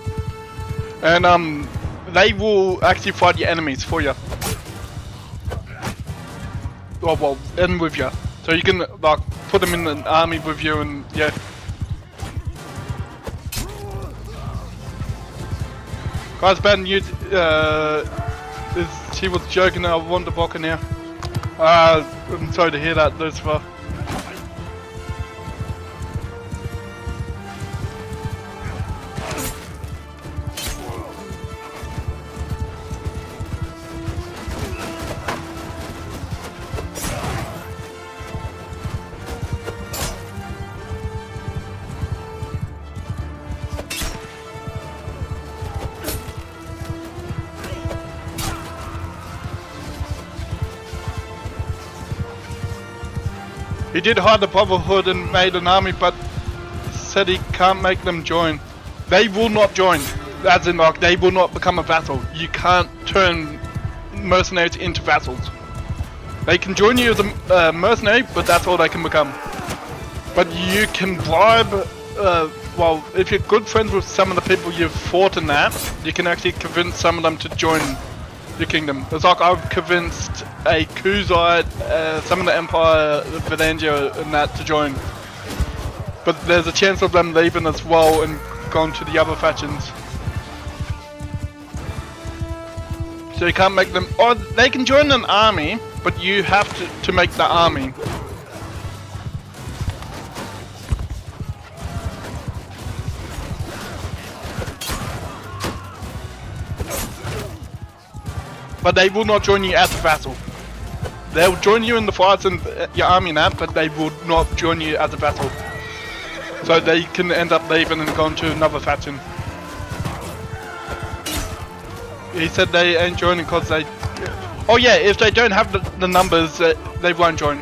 And um, they will actually fight your enemies for you. Oh well, in with you, so you can like put them in an army with you, and yeah. Guys, Ben, you uh, is, she was joking. I want the Bocker now. Uh, I'm sorry to hear that, Lucifer. Did hide the Brotherhood and made an army, but said he can't make them join. They will not join. As in, like, they will not become a vassal. You can't turn mercenaries into vassals. They can join you as a uh, mercenary, but that's all they can become. But you can bribe, uh, well, if you're good friends with some of the people you've fought in that, you can actually convince some of them to join your kingdom. It's like I've convinced a Khuzait, uh, some of the Empire, the Vlandia and that to join. But there's a chance of them leaving as well and going to the other factions. So you can't make them, or they can join an army, but you have to, to make the army. But they will not join you as a vassal. They'll join you in the fights and uh, your army and that, but they will not join you as a vassal. So they can end up leaving and going to another faction. He said they ain't joining because they... Oh yeah, if they don't have the, the numbers, uh, they won't join.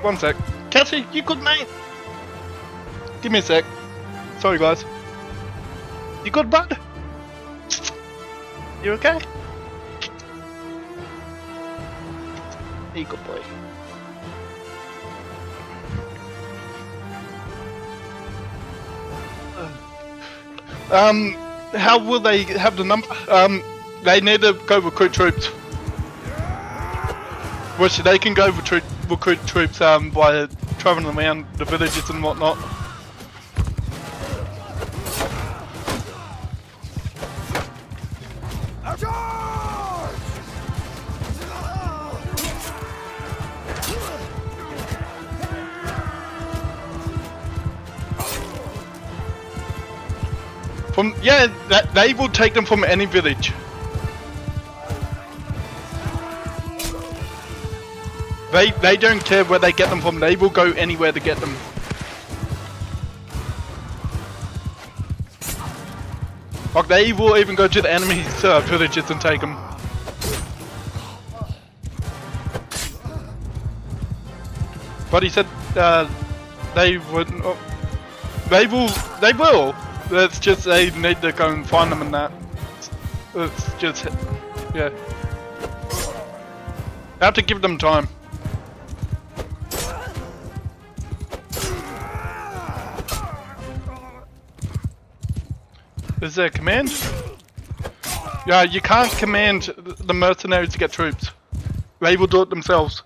One sec. Cassie, you good mate? Give me a sec. Sorry guys. You good bud? You okay? You good boy. Um, how will they have the number? Um, they need to go recruit troops. Which they can go recruit, recruit troops um, by traveling around the villages and whatnot. From yeah, that they will take them from any village. They they don't care where they get them from. They will go anywhere to get them. Like they will even go to the enemy's uh, villages and take them. But he said uh, they wouldn't. Oh, they will. They will. It's just they need to go and find them and that. It's just yeah. I have to give them time. Is there a command? Yeah, you can't command the mercenaries to get troops. They will do it themselves.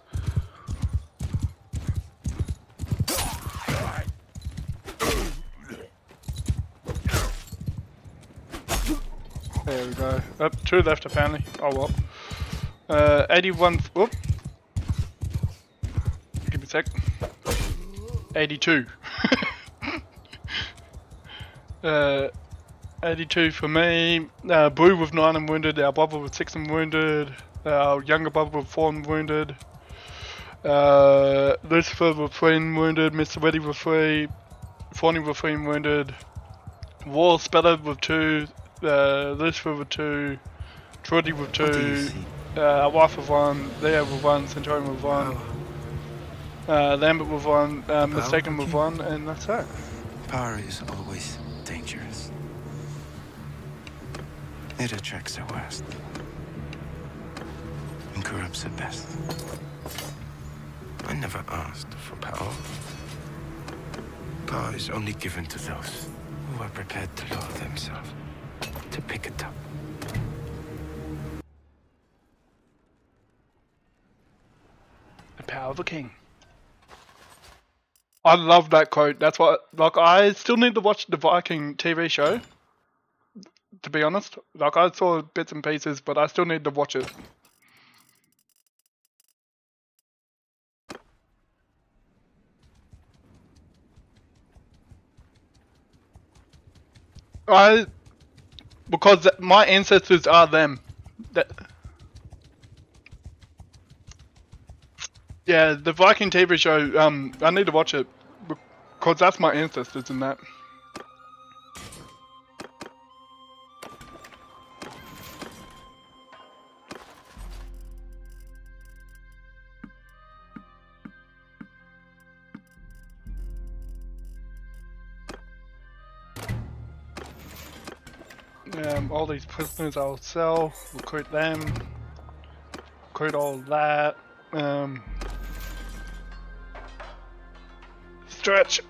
There we go. Up two left apparently. Oh well. Uh, 81. Whoop. Give me a sec. 82. uh, 82 for me. Uh, Boo with 9 and wounded. Our brother with 6 and wounded. Our younger brother with 4 and wounded. Uh, Lucifer with 3 and wounded. Mr. Weddy with 3. Fawny with 3 and wounded. War Speller with 2. Uh, Lucifer with 2. Trudy with 2. Uh, our wife with 1. Leo with 1. Centurion with 1. Uh, Lambert with 1. Uh, Mistaken with 1. And that's it. Power is always It attracts the worst and corrupts the best. I never asked for power. Power is only given to those who are prepared to lower themselves to pick it up. The power of a king. I love that quote. That's what, like, I still need to watch the Viking TV show. To be honest, like, I saw bits and pieces, but I still need to watch it. I, because my ancestors are them. That, Yeah, the Viking TV show. Um, I need to watch it because that's my ancestors in that. These prisoners I'll sell, recruit them, recruit all that. Um, stretch.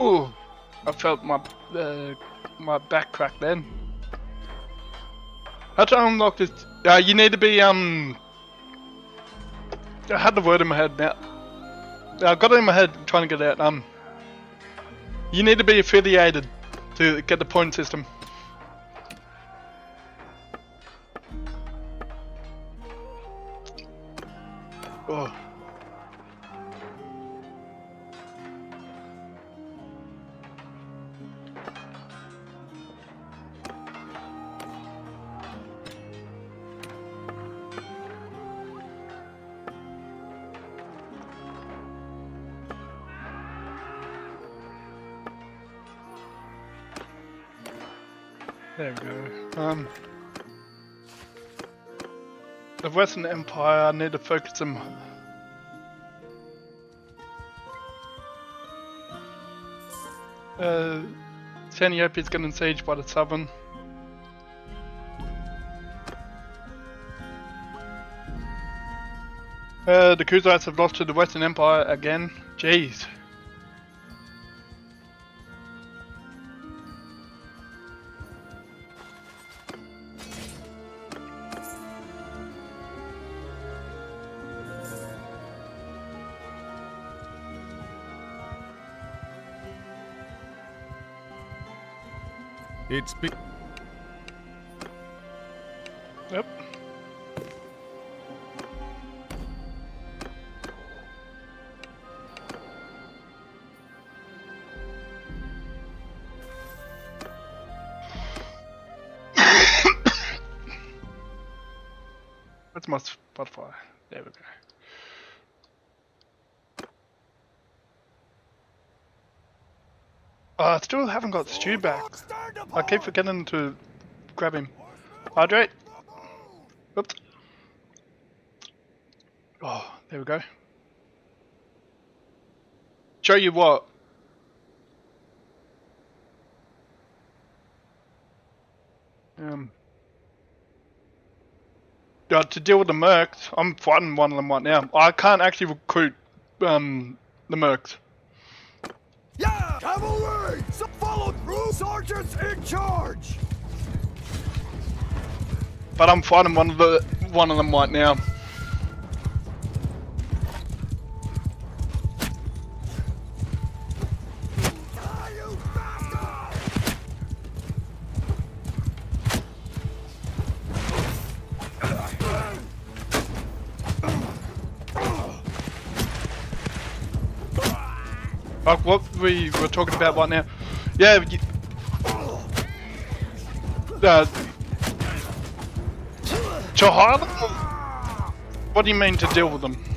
Ooh. I felt my uh, my back crack then. How to unlock this? Uh, you need to be um. I had the word in my head now. I got it in my head trying to get out. Um. You need to be affiliated to get the point system. Western Empire I need to focus them. Uh, is getting sieged by the Southern. Uh, the Khuzaits have lost to the Western Empire again. Jeez. Got Stu back. I keep forgetting to grab him. Hydrate. Oops. Oh, there we go. Show you what. Um. Uh, to deal with the mercs, I'm fighting one of them right now. I can't actually recruit um the mercs. Sergeants in charge! But I'm fighting one of the one of them right now. Like what we were talking about right now. Yeah. Uh, to hire them? What do you mean to deal with them?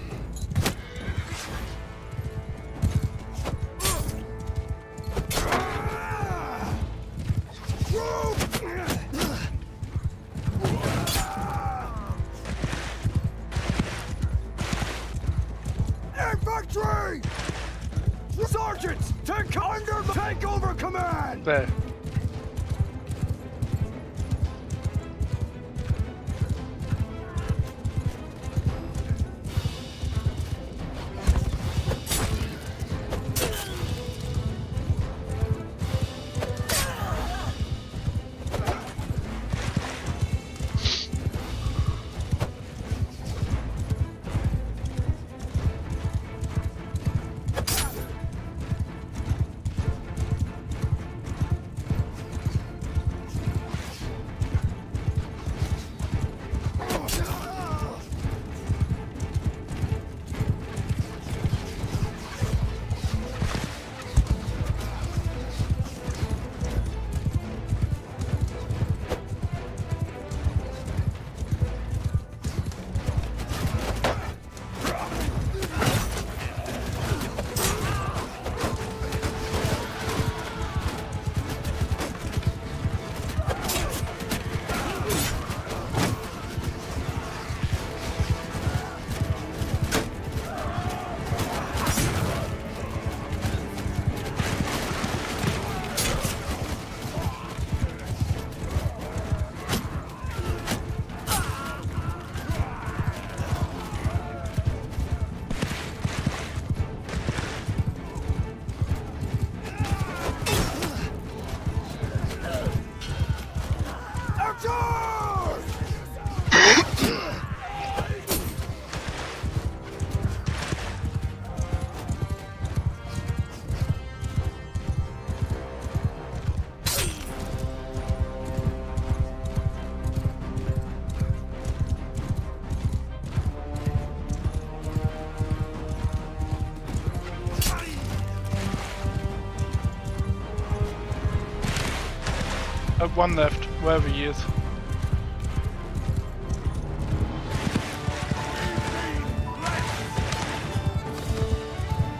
One left, wherever he is.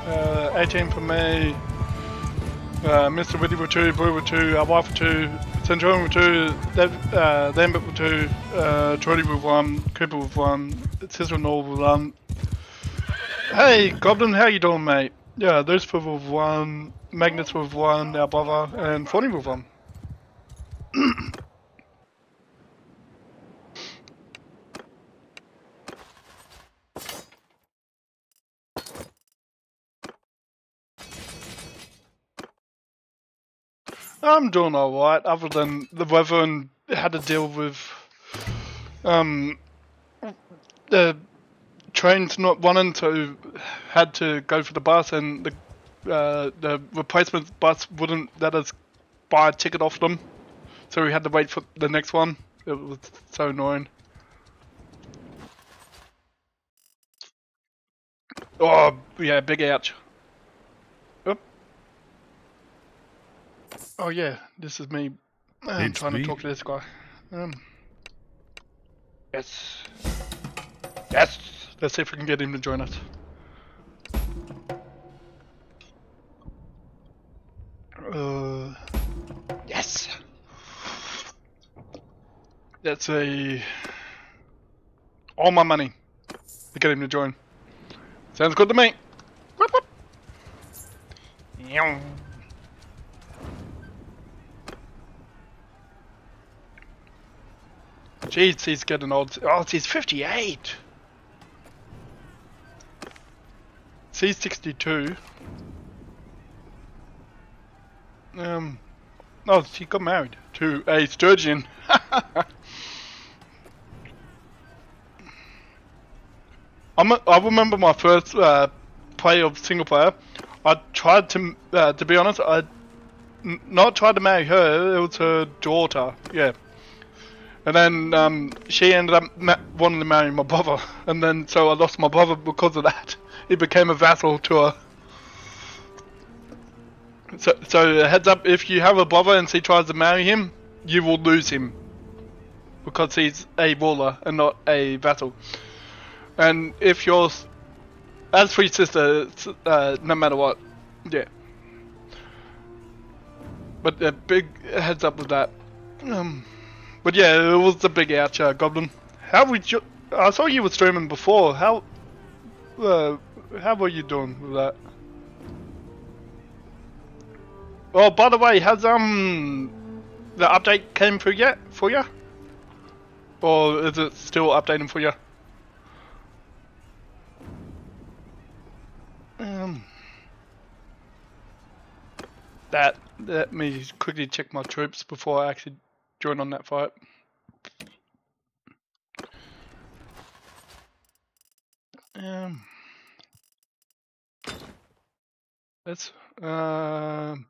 Uh, 18 for me. Uh, Mr. Whitty with 2, Blue with 2, our wife with 2, Centurion with 2, Dev, uh, Lambert with 2, uh, Trudy with 1, Cooper with 1, Sister Noel with 1. Hey, Goblin, how you doing, mate? Yeah, Lucifer with 1, Magnus with 1, our brother, and Fonny with 1. I'm doing alright, other than the weather and had to deal with um the trains not running, so had to go for the bus, and the uh, the replacement bus wouldn't let us buy a ticket off them, so we had to wait for the next one. It was so annoying. Oh yeah, big ouch. Oh yeah, this is me. I'm It's trying me. to talk to this guy. Um. Yes. Yes. Let's see if we can get him to join us. Uh. Yes. That's a all my money to get him to join. Sounds good to me. Whoop, whoop. Jeez, he's getting old. Oh, he's 58. He's 62. Um, oh, he got married to a Sturgian. I'm a, I remember my first uh, play of single player. I tried to, uh, to be honest, I not tried to marry her. It was her daughter. Yeah. And then um, she ended up wanting to marry my brother, and then so I lost my brother because of that. He became a vassal to her. So, so heads up: if you have a brother and she tries to marry him, you will lose him because he's a ruler and not a vassal. And if you're, as for your sister, uh, no matter what, yeah. But a big heads up with that. Um, but yeah, it was the big ouch, uh, Goblin. How you? I saw you were streaming before. How? Uh, how were you doing with that? Oh, by the way, has um the update came through yet for you? Or is it still updating for you? Um, that let me quickly check my troops before I actually join on that fight. Um, let's um.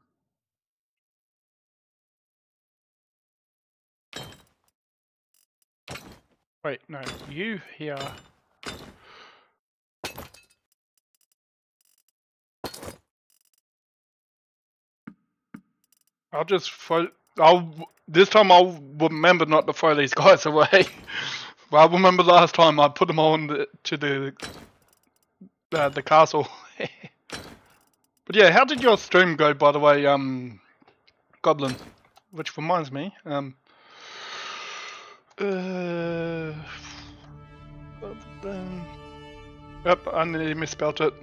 Wait, no, you here. I'll just throw. I'll this time I'll remember not to throw these guys away. but I remember last time I put them on the, to the uh, the castle. but yeah, how did your stream go, by the way, um, Goblin? Which reminds me, um, uh, um, yep, I nearly misspelled it.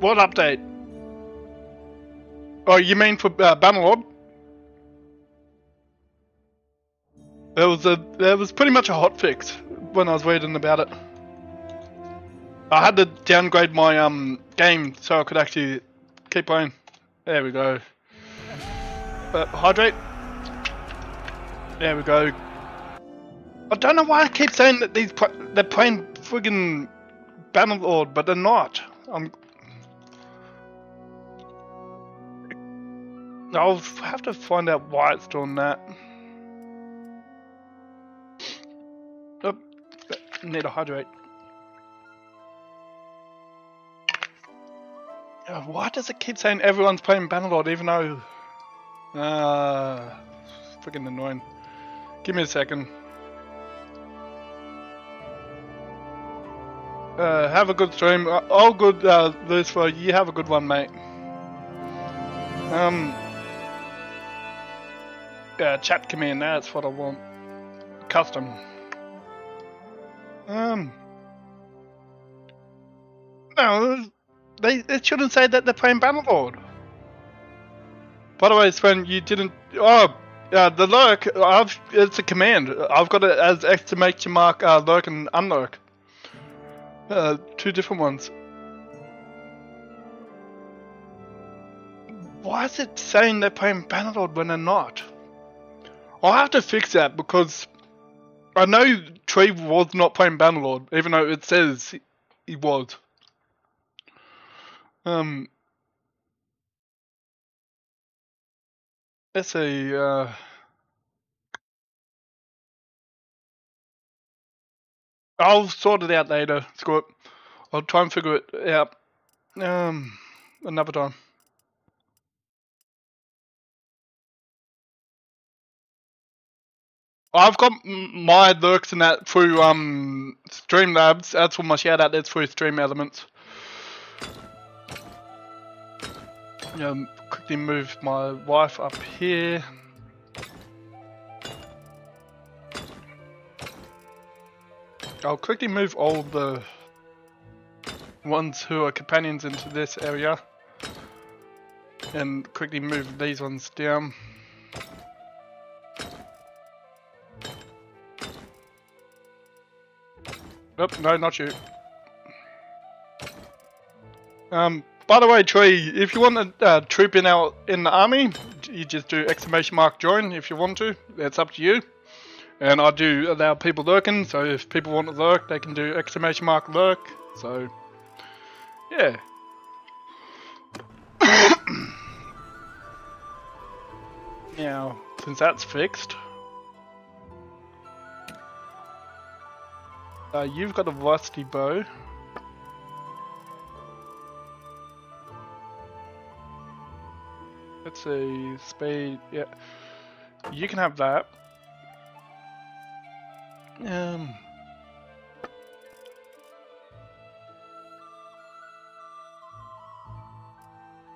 What update? Oh, you mean for uh, Bannerlord? There was a there was pretty much a hot fix when I was reading about it. I had to downgrade my um game so I could actually keep playing. There we go. Uh, hydrate. There we go. I don't know why I keep saying that these they're playing friggin' Bannerlord, but they're not. I'm I'll have to find out why it's doing that. Oh, need to hydrate. Uh, why does it keep saying everyone's playing Bannerlord even though... Uh, freaking annoying. Give me a second. Uh, have a good stream. Uh, all good, uh, Lucifer. You have a good one, mate. Um, uh, chat command, that's what I want. Custom. Um. No, they, they shouldn't say that they're playing Bannerlord. By the way, Sven, you didn't. Oh, uh, the lurk. I've it's a command. I've got it as exclamation mark uh, lurk and unlurk. Uh, two different ones. Why is it saying they're playing Bannerlord when they're not? I'll have to fix that because I know Tree was not playing Bannerlord, even though it says he was. Um, let's see. Uh, I'll sort it out later. It. I'll try and figure it out. Um, another time. I've got my lurks in that through um Streamlabs. That's what my shout out is through Stream Elements. Um, quickly move my wife up here. I'll quickly move all the ones who are companions into this area and quickly move these ones down. Nope, no, not you. Um, by the way, Tree, if you want to uh, troop in our in the army, you just do exclamation mark join if you want to. That's up to you. And I do allow people lurking, so if people want to lurk, they can do exclamation mark lurk. So, yeah. now, since that's fixed, Uh, you've got a rusty bow. Let's see, spade, yeah. You can have that. Um...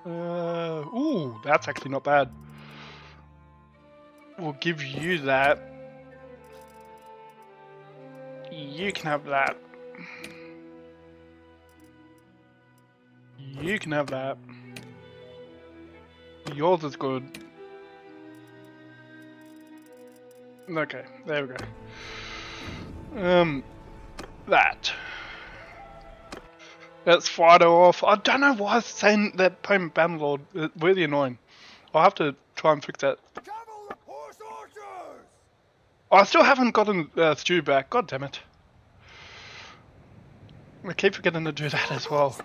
Uh, ooh, that's actually not bad. We'll give you that. You can have that. You can have that. Yours is good. Okay, there we go. Um, that. Let's off. I don't know why it's saying that payment Bannerlord. It's really annoying. I'll have to try and fix that. Cavalry! Horse archers! I still haven't gotten uh, Stu back. God damn it. I keep forgetting to do that as well.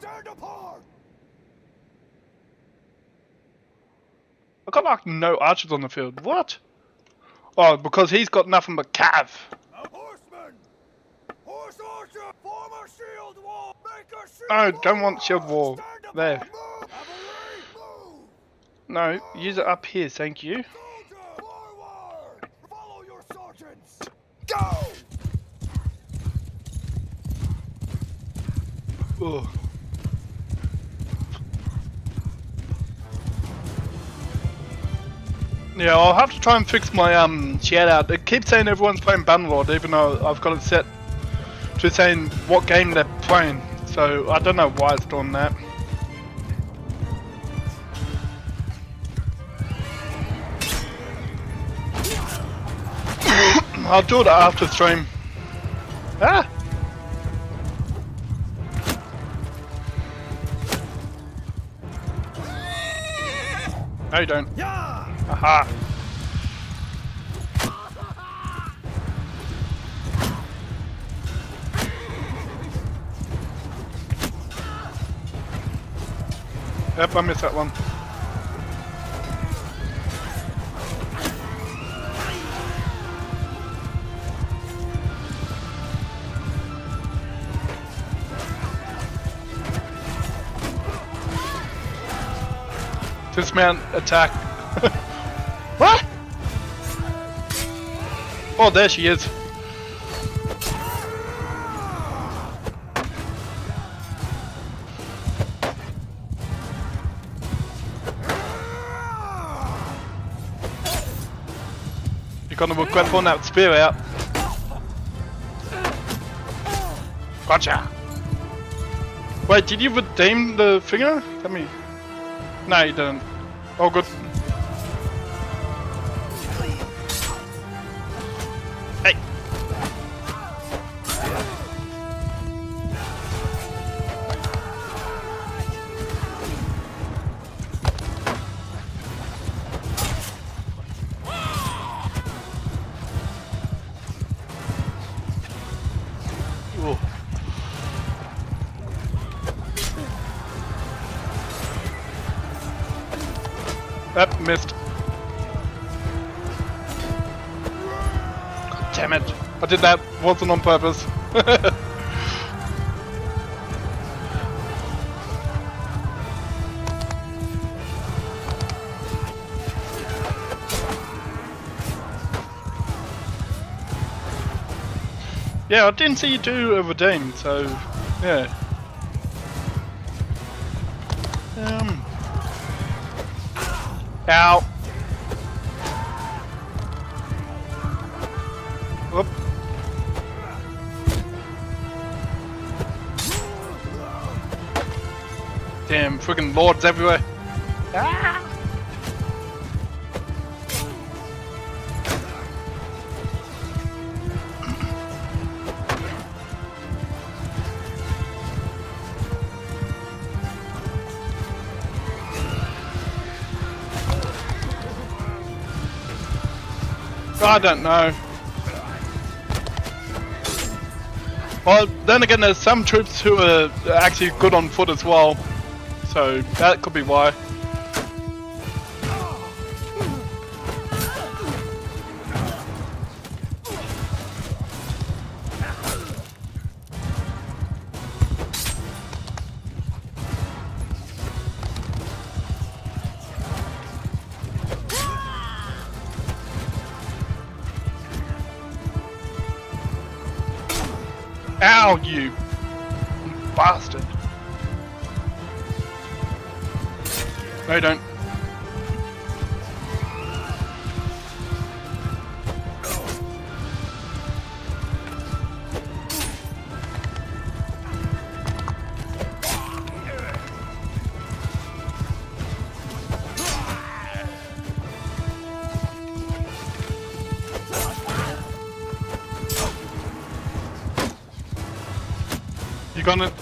I got like no archers on the field. What? Oh, because he's got nothing but cav. No, don't want shield wall. There. No, use it up here, thank you. Go! Ugh. Yeah, I'll have to try and fix my um chat out. It keeps saying everyone's playing Bannerlord, even though I've got it set to saying what game they're playing. So I don't know why it's doing that. I'll do it after stream. Ah! No, you don't. Yeah! Aha! Yep, I missed that one. Dismount attack. what? Oh, there she is. Regret pulling that spear out. Gotcha. Wait, did you redeem the finger? Let me. No, you didn't. Oh, good. I did that. Wasn't on purpose. yeah, I didn't see you do a redeem, so yeah. Um. Ow. Freaking lords everywhere. Ah. I don't know. Well, then again, there's some troops who are actually good on foot as well, so that could be why.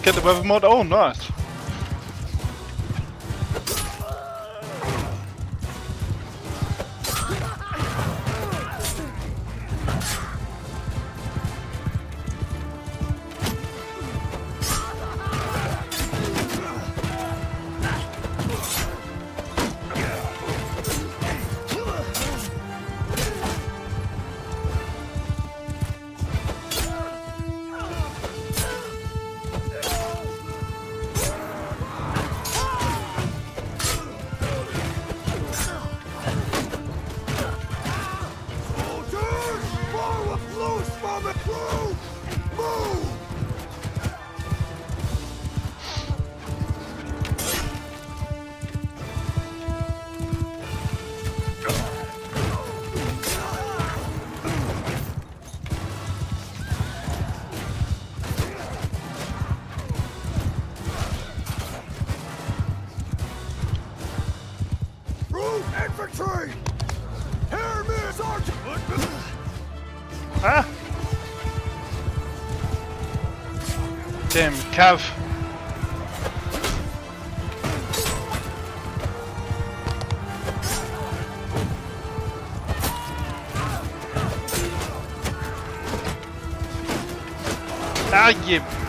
Get the weather mod? Oh, nice. Cav. Ah, you.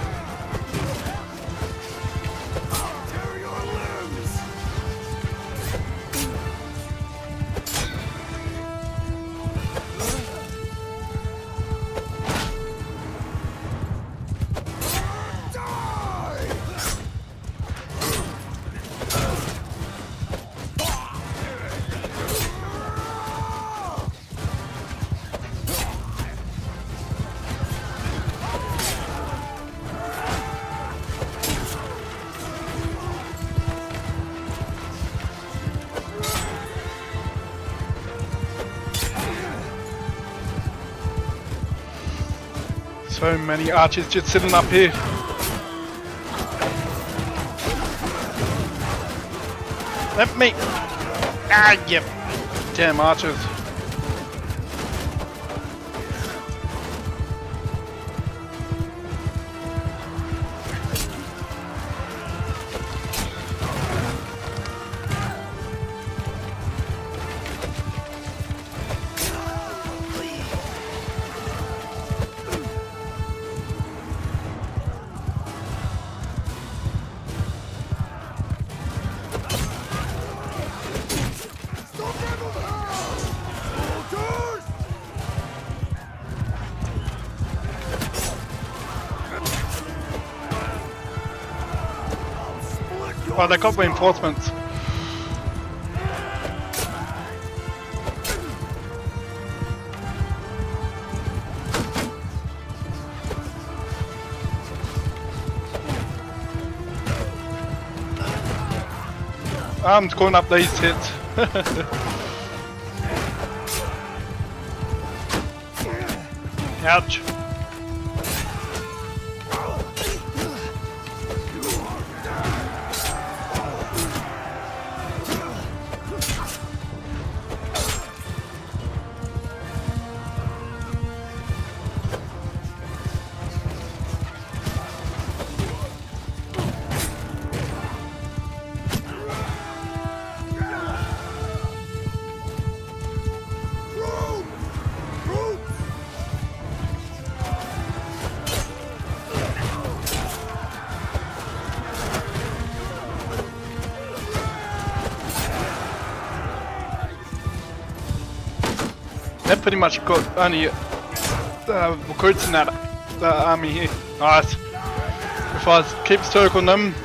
So many archers just sitting up here. Let me. Ah, yep. Damn archers. Your Oh, got reinforcements. I'm going up these hits. Ouch. Pretty much got only uh, recruits in that uh, army here. Nice. If I keep circling them,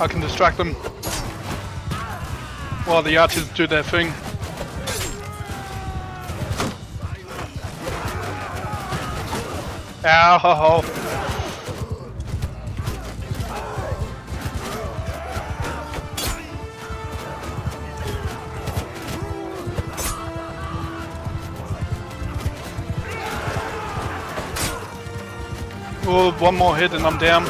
I can distract them while the archers do their thing. Ow, ho, ho. one more hit and I'm down.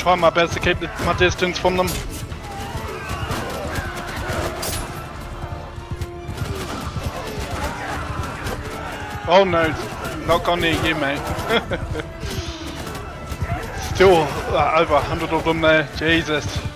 Try my best to keep the, my distance from them. Oh no, not gone near you mate. Still uh, over 100 of them there, Jesus.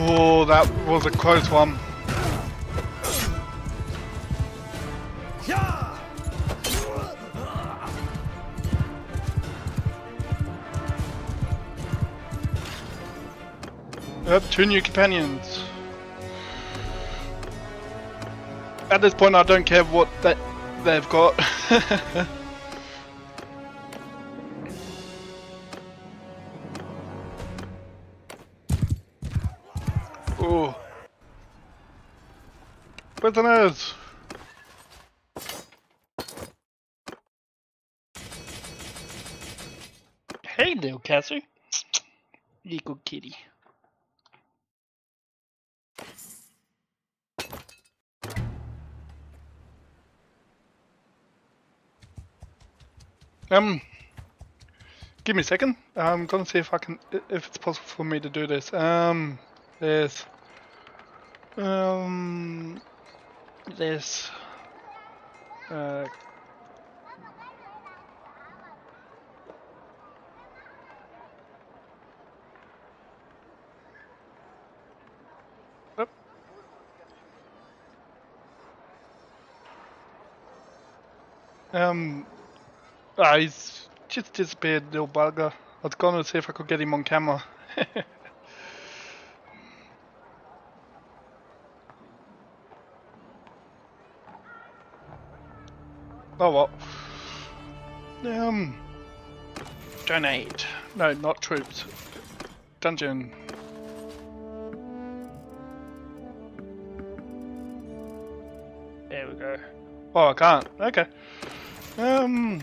Oh, that was a close one. Yep, two new companions. At this point, I don't care what that they've got. Prisoners! Hey, little Cassie. You good kitty. Um, give me a second. I'm gonna see if I can, if it's possible for me to do this. Um, there's, um, there's, uh. Um, ah, he's just disappeared, little bugger. I was gonna see if I could get him on camera. oh what? Um, donate. No, not troops. Dungeon. There we go. Oh, I can't. Okay. Um.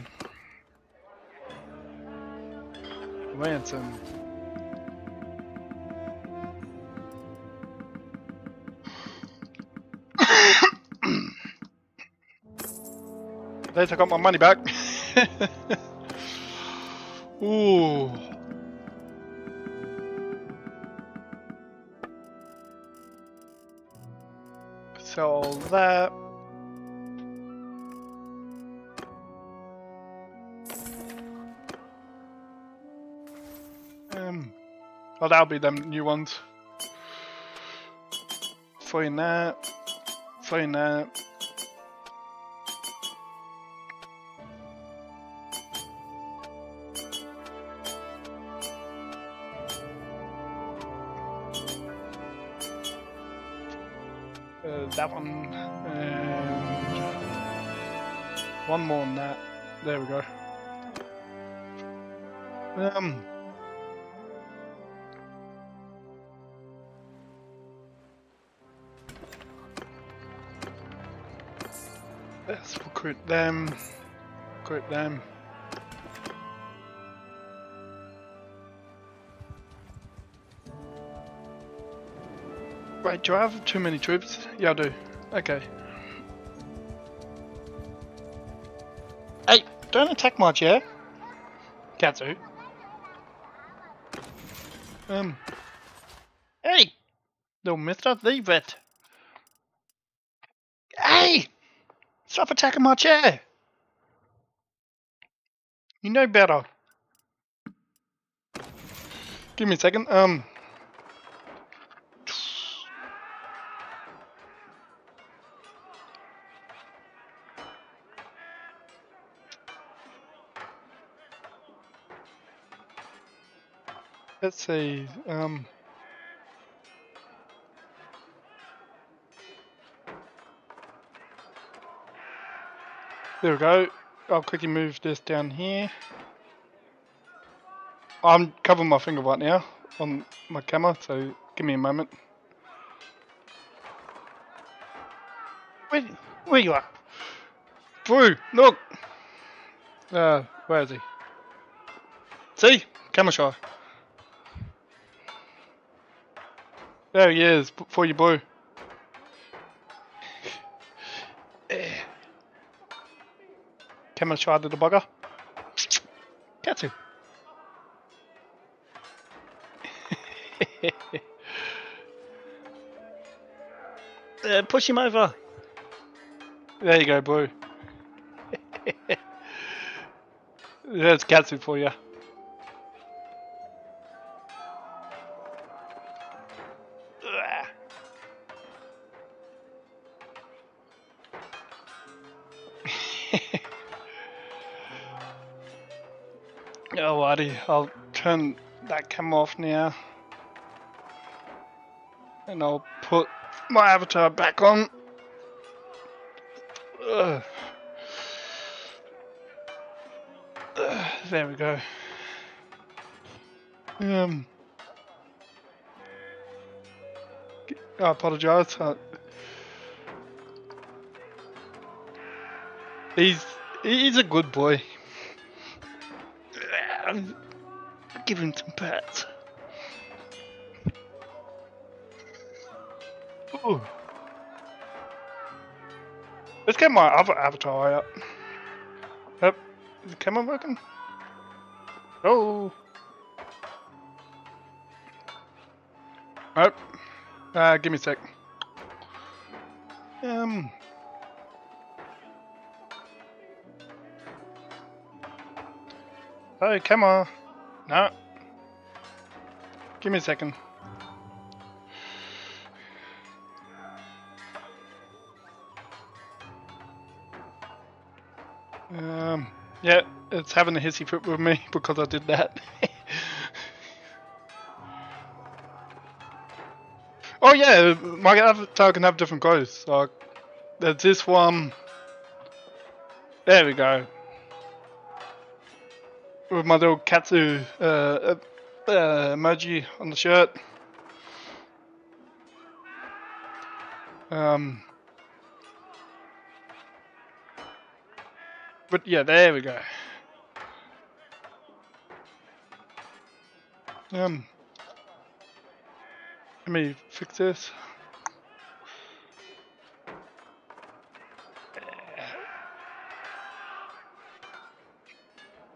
Ransom. At least I got my money back. Ooh. Sell that. Um, oh, that'll be them new ones. Find that. Find that. That one. And one more than that. There we go. Um. Let's recruit them. Recruit them. Wait, do I have too many troops? Yeah, I do. Okay. Hey, don't attack my chair. Katsu. Um. Hey! Little mister, leave it. Hey! Stop attacking my chair! You know better. Give me a second. Um. Let's see. Um, there we go. I'll quickly move this down here. I'm covering my finger right now on my camera, so give me a moment. Where, where you are? Brew, look! Uh, where is he? See? Camera shy. There he is, for you, boy. Camera shy little bugger. Catch him. uh, push him over. There you go, boo. There's Katsu for you. Alrighty, I'll turn that camera off now. And I'll put my avatar back on. Ugh. Ugh, there we go. Um, I apologise. I, he's he's a good boy. I'm give him some pets. Ooh. Let's get my other avatar out. Yep. Is the camera working? Oh. Nope. Uh, give me a sec. Um. Hey, camera. No. Give me a second. Um, yeah, it's having a hissy fit with me because I did that. oh yeah, my avatar can have different clothes. Like, there's this one. There we go. With my little katsu uh, uh, uh, emoji on the shirt. Um, But yeah, there we go. Um, let me fix this.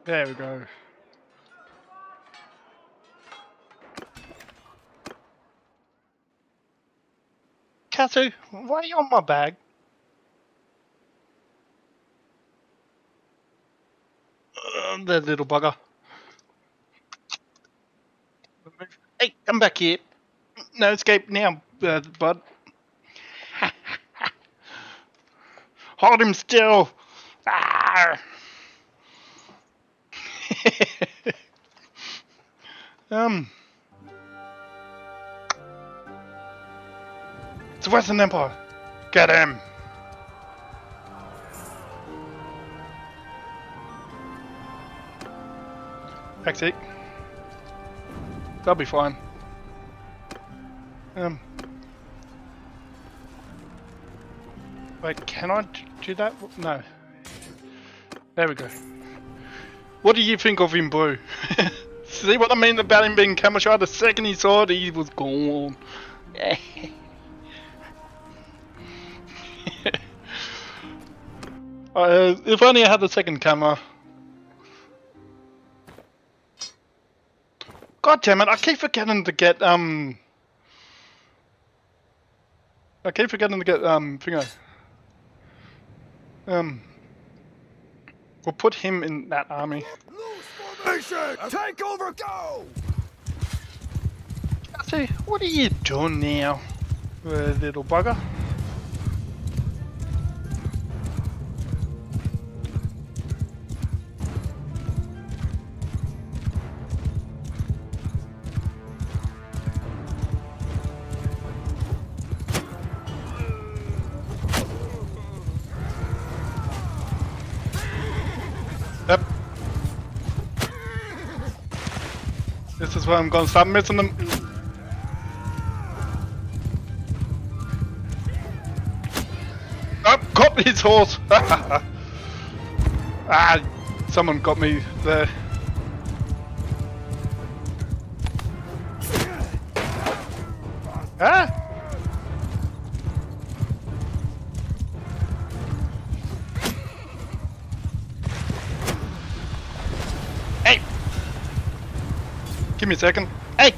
There we go. Katsu, why are you on my bag? Uh, that little bugger. Hey, come back here. No escape now, uh, bud. Hold him still. Ah. Um. It's the Western Empire. Get him. Hectic. That'll be fine. Um. Wait, can I do that? No. There we go. What do you think of him, Boo? See what I mean about him being camera shy? The second he saw it, he was gone. uh, if only I had the second camera. God damn it, I keep forgetting to get, um... I keep forgetting to get, um, finger. Um... We'll put him in that army. Take over, go! See, what are you doing now, uh, little bugger? Where I'm gonna start missing them. Oh, got his horse! ah, someone got me there. Give me a second. Hey!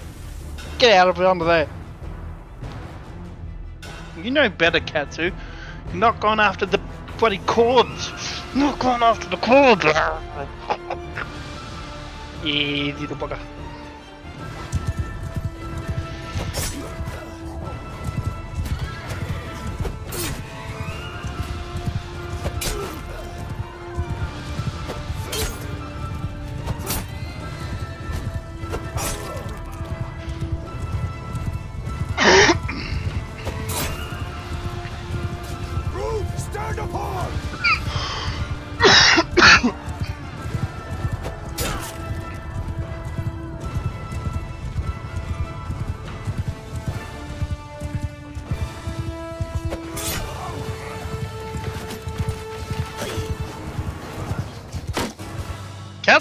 Get out of under there. You know better, Katsu. You're not going after the bloody cords. Not going after the cords. Easy little bugger.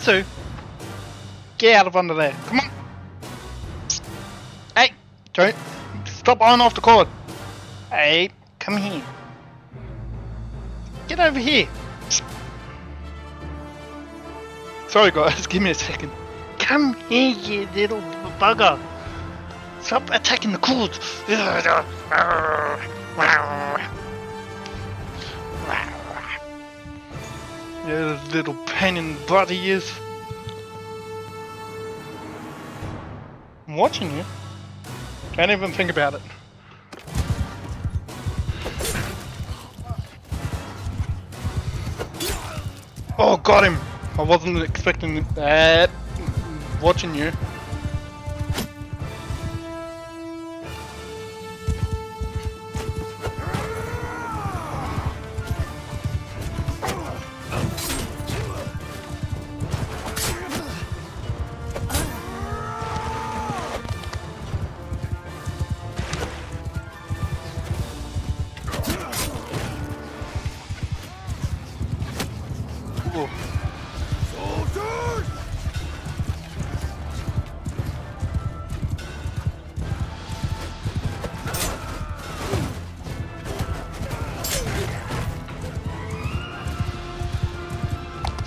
Katsu! Get out of under there. Come on! Hey! Don't stop on off the cord. Hey, come here. Get over here. Sorry guys, give me a second. Come here, you little bugger. Stop attacking the cords. You little pain in the he is. I'm watching you. Can't even think about it. Oh, got him! I wasn't expecting that. Watching you.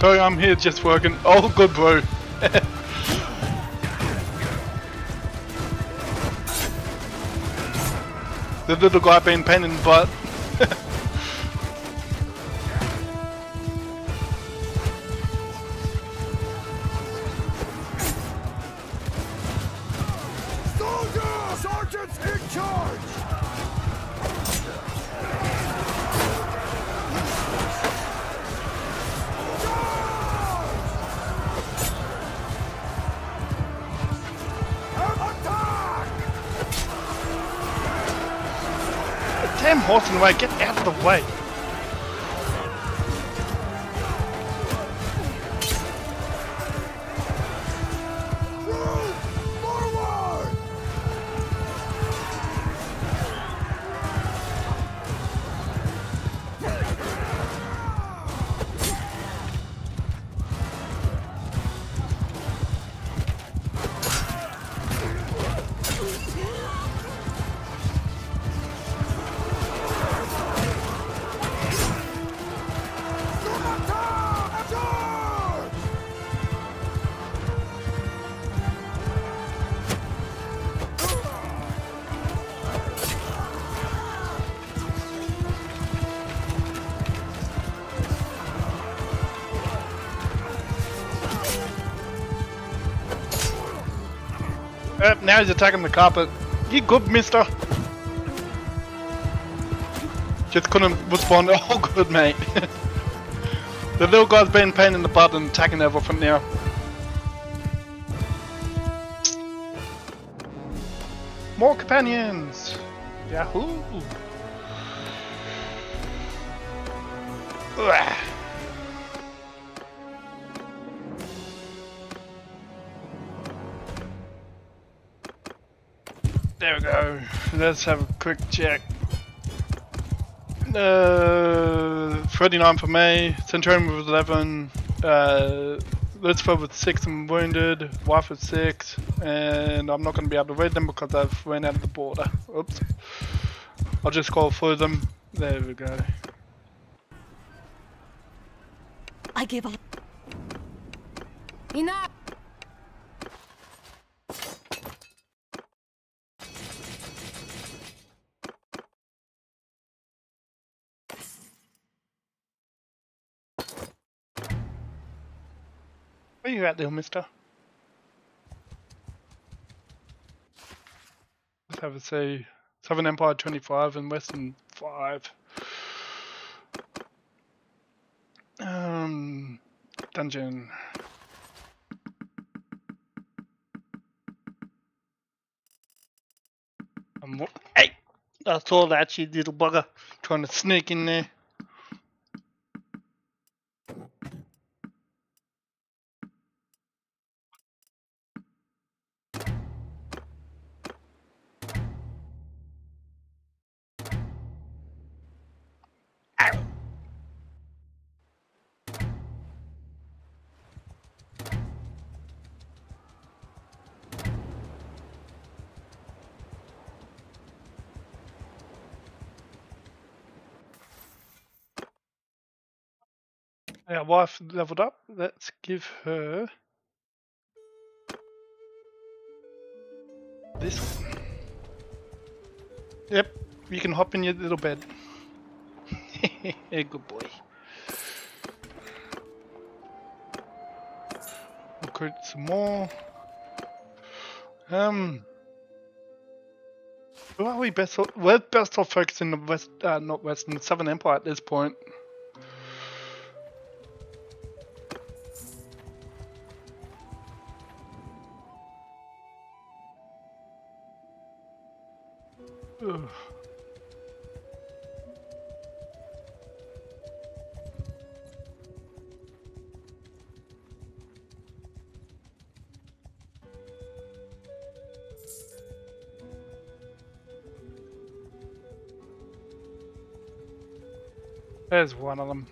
Sorry, I'm here just working. Oh, good bro. the little guy being pain in the butt. He's attacking the carpet. You good, mister? Just couldn't respond. Oh, good, mate. the little guy's been pain in the butt and attacking everything now. More companions! Yahoo! Let's have a quick check. Uh, 39 for May, Centurion with 11, uh, Lucifer with 6 and wounded, Wife with 6, and I'm not going to be able to read them because I've ran out of the border. Oops. I'll just scroll through them. There we go. I give up. You at there, mister? Let's have a see. Southern Empire 25 and Western 5. Um, dungeon. Um, hey! I saw that, you little bugger. Trying to sneak in there. Our wife leveled up. Let's give her this. Yep, you can hop in your little bed. Good boy. Recruit some more. Um, who are we best? We're best off focusing the west, uh, not western, southern empire at this point. One of them.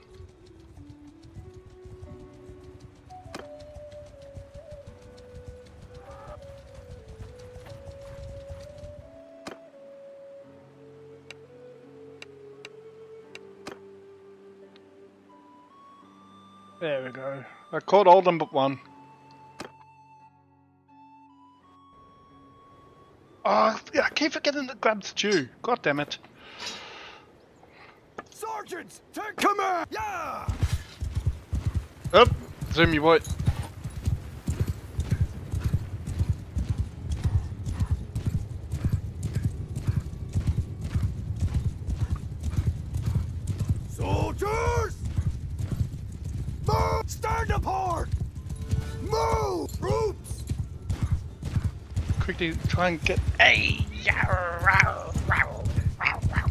There we go. I caught all them but one. Oh, I keep forgetting to grab stew. God damn it. Sergeants, take command! Yeah! Up, zoom you boy. Soldiers! Move! Stand apart! Move! Troops! Quickly try and get. Hey! yeah, row, row, row, row.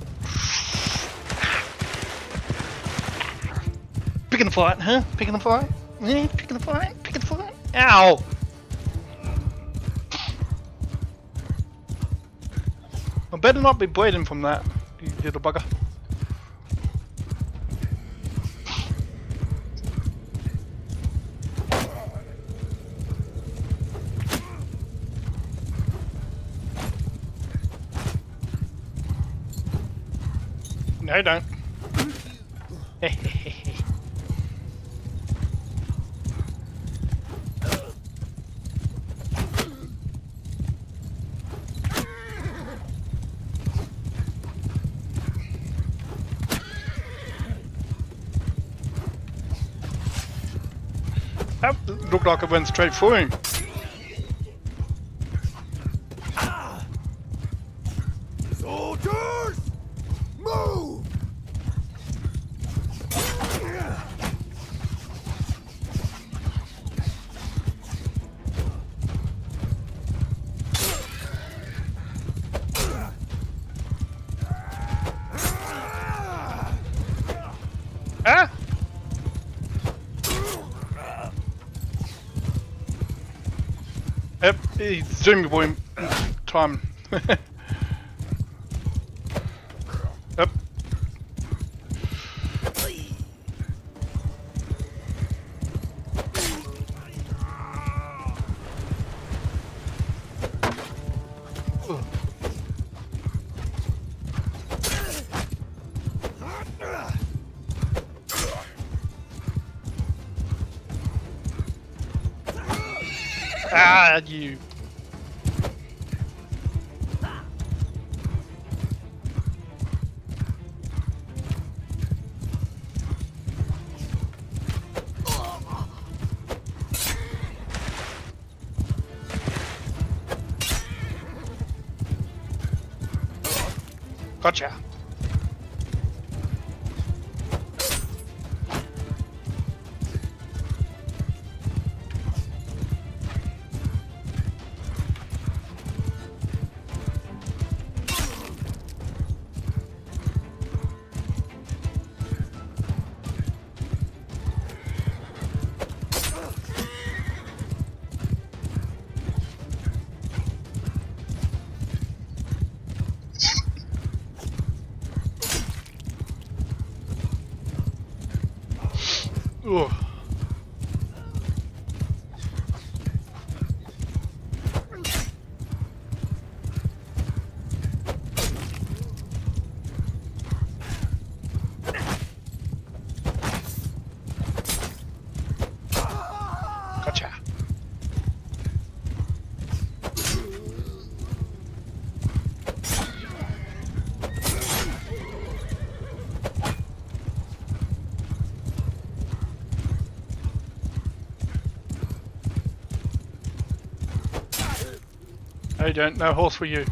Picking the fight, huh? Picking the fight? Picking the fight? Picking the fight? Ow! I better not be bleeding from that, you little bugger. No, don't. That looked like it went straight for him. Soldiers! Move! Huh? He's boy time. Gotcha. You don't. No horse for you.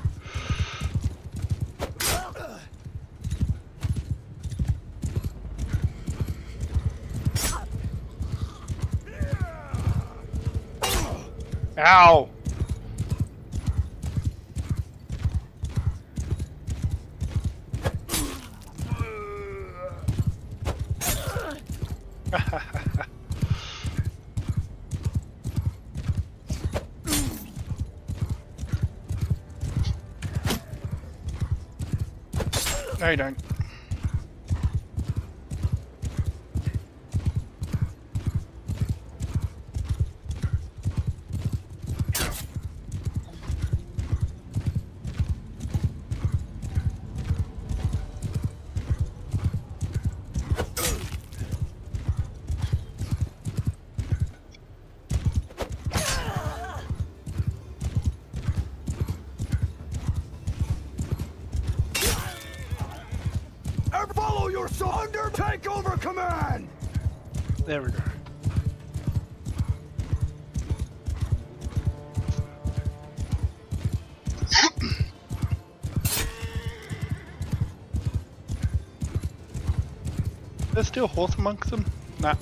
Still horse amongst them? Nah.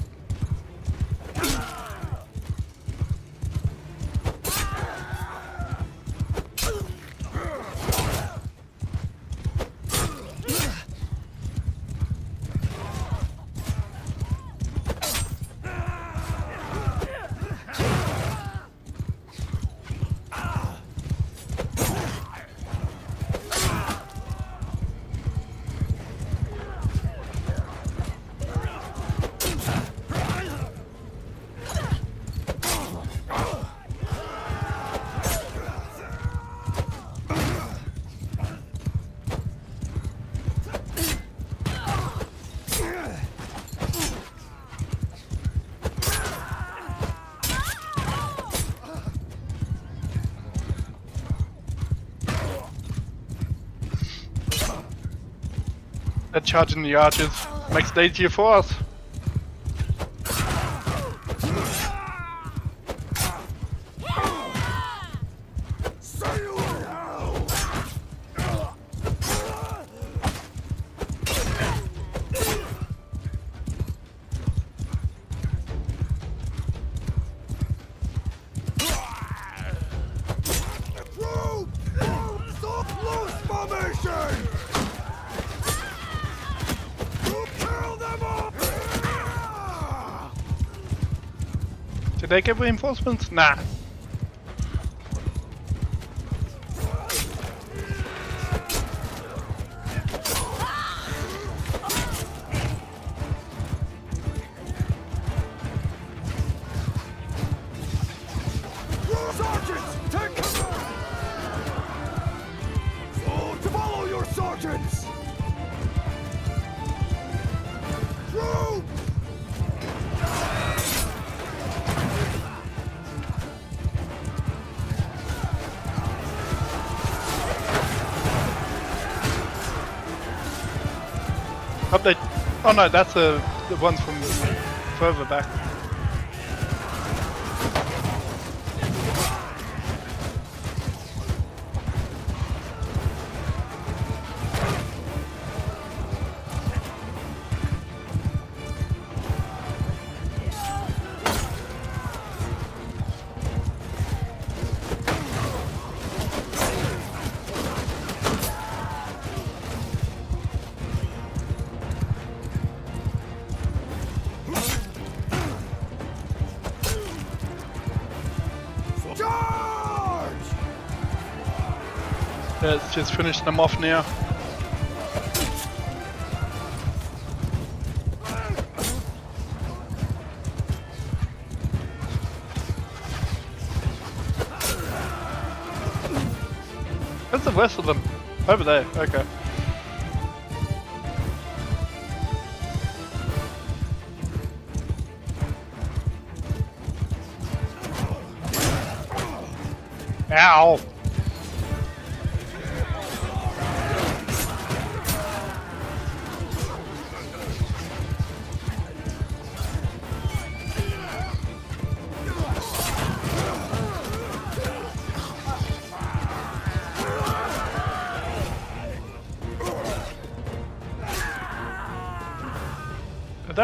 They're charging the archers. Makes it easier for us. They get reinforcements? Nah. Oh no, that's the the ones from further back. Just finish them off now. Where's the rest of them? Over there, okay.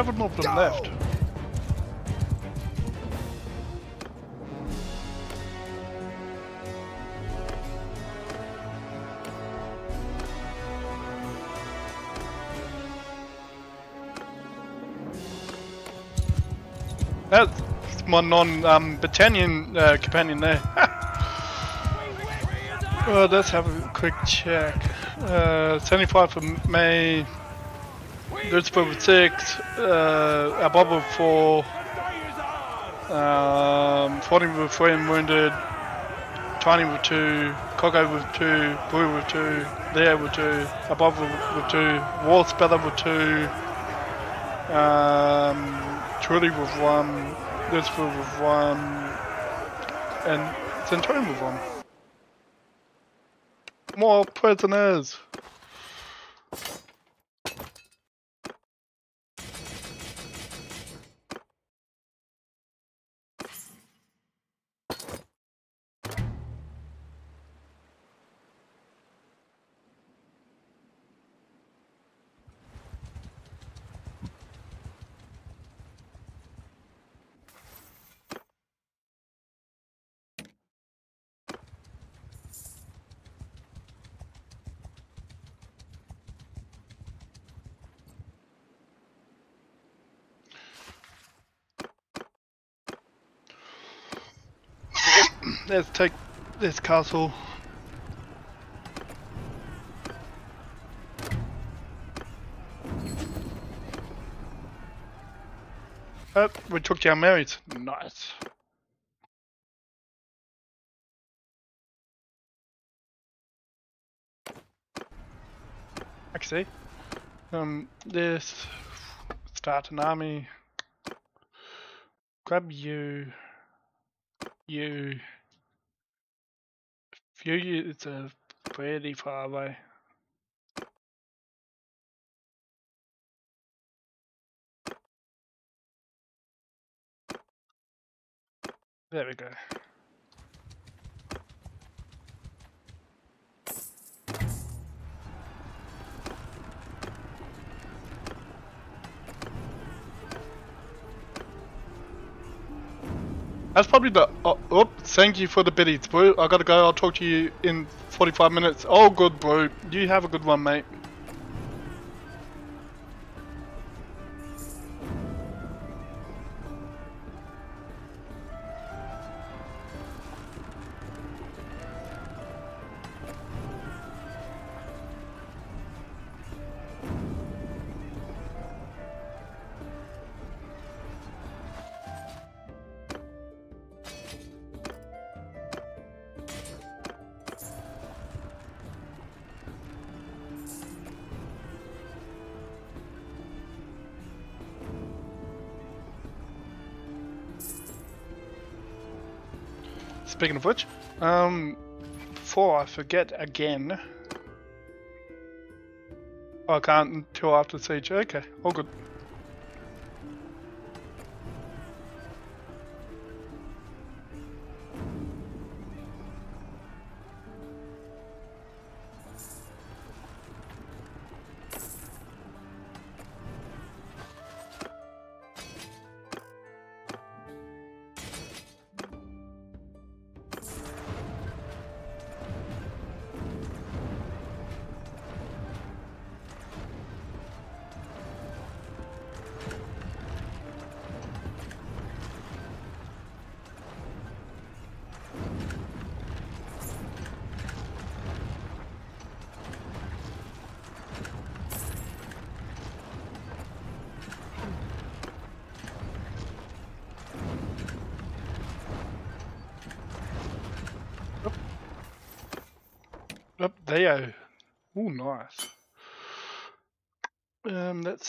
That would move them left. That's my non-battalion uh, companion there. well, let's have a quick check. Uh, 75 for May, 6, uh, Above 4, um, 14 with 3 and wounded, Tiny with 2, Coco with 2, Blue with 2, Leo with 2, Above with, with 2, War Speller with 2, um, Truly with 1, Lucifer with 1, and Centurion with 1. More prisoners! Let's take this castle. Oh, we took down Mary's. Nice. Actually, um, this start an army. Grab you. You. Few you. It's a pretty far away. There we go. That's probably the. Oh, oh, thank you for the biddies, bro. I gotta go. I'll talk to you in 45 minutes. Oh, good, bro. You have a good one, mate. Of which, um, before I forget again, I can't until after the siege. Okay, all good.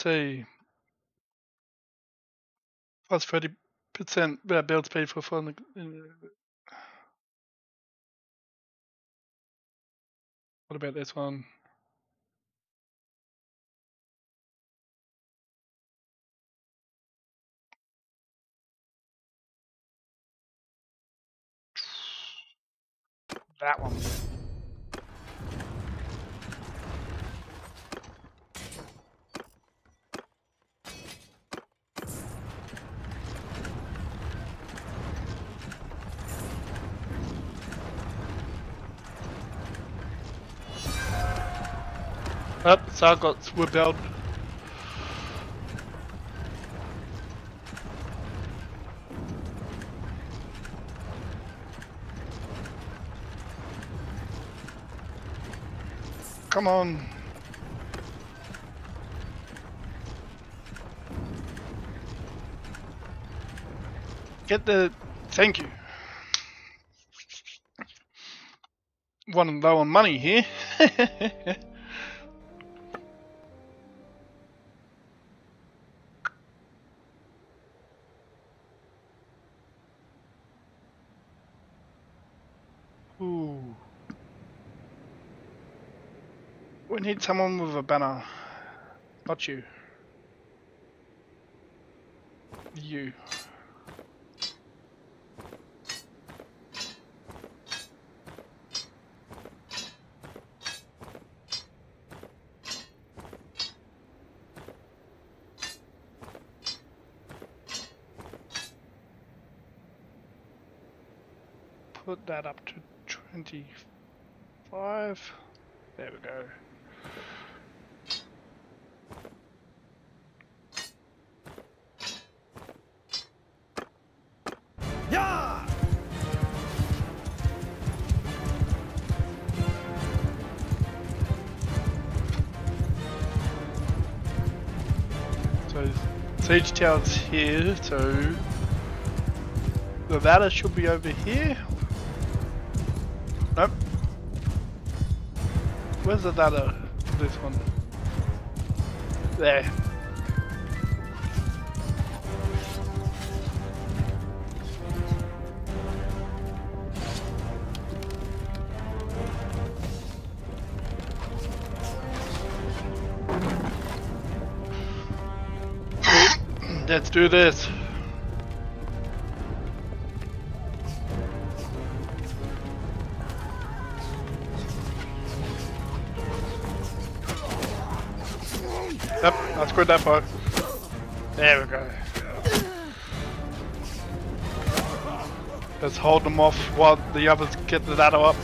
Thirty percent uh, build speed for fun. What about this one? Up, so I got rebelled. Come on. Get the thank you. Running low on money here. need someone with a banner. Not you. You. Siege Tower's here, so the ladder should be over here. Nope. Where's the ladder? This one. There. Let's do this. Yep, I screwed that part. There we go. Let's hold them off while the others get the ladder up.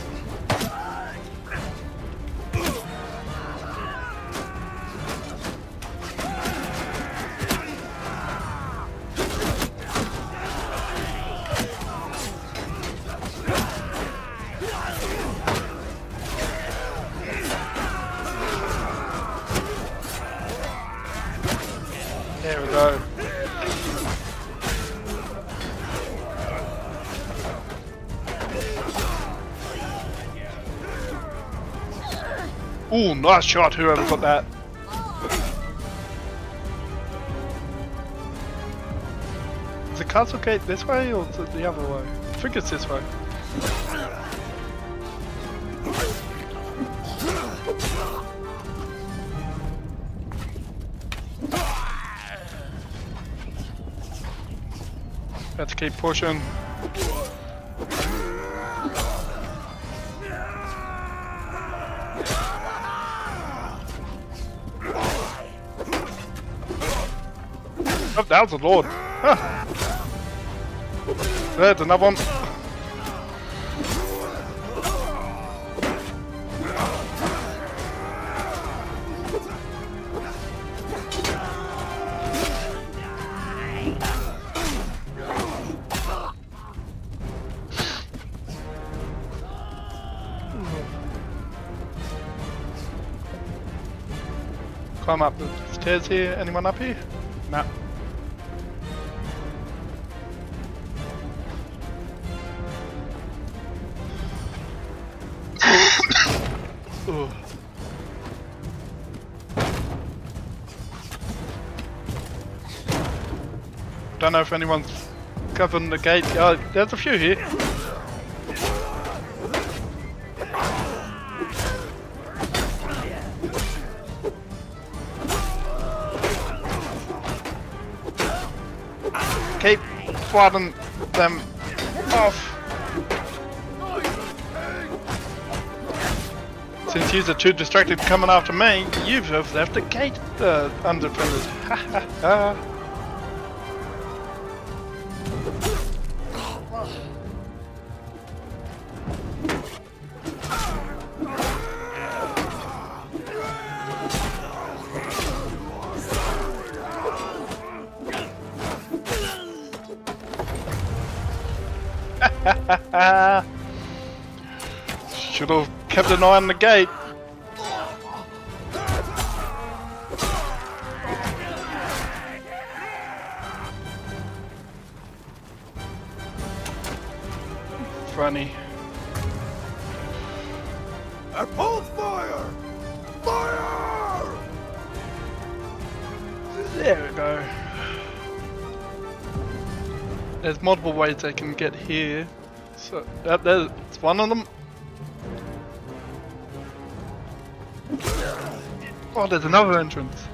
Last shot, whoever got that. Is the castle gate this way or the other way? I think it's this way. Let's keep pushing. Was a lord. Huh. There's another one. Climb up the stairs here. Anyone up here? No. Don't know if anyone's covering the gate. Oh, there's a few here. Keep fighting them off. Since you're too distracted coming after me, you've left the gate uh, undefended. Ha ha ha. Should have kept an eye on the gate. Funny. And hold fire! Fire! There we go. There's multiple ways they can get here. So one of them. Oh, there's another entrance.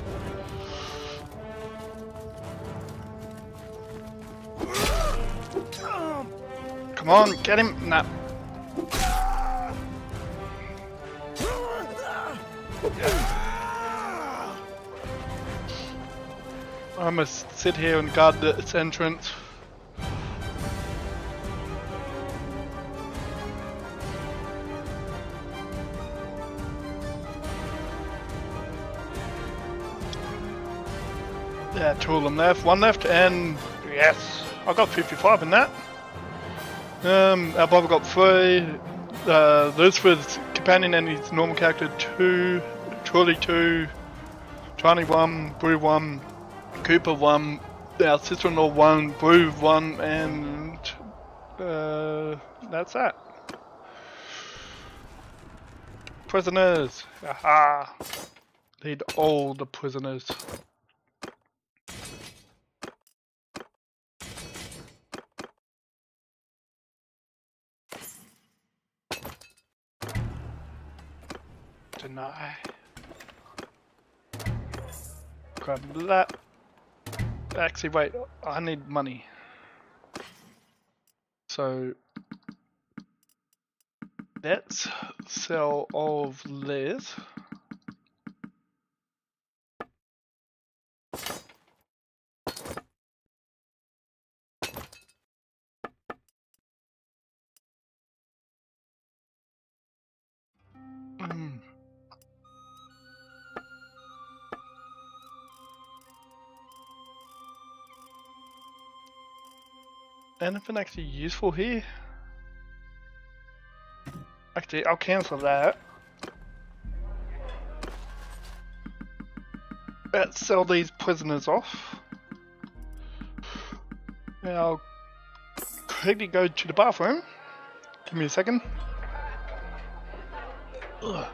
Come on, get him! Nah. I must sit here and guard its entrance. Two of them left, one left, and yes, I got 55 in that. Um, our Bob got three. Uh, Liz with companion and his normal character two, Truly two, Johnny one, Brew one, Cooper one, our sister-in-law one, Brew one, and uh, that's that. Prisoners! Aha! Lead all the prisoners. Deny. Grab that. Actually, wait, I need money. So, let's sell all of Liz. Anything actually useful here? Actually, I'll cancel that. Let's sell these prisoners off. Now, quickly go to the bathroom. Give me a second. Ugh.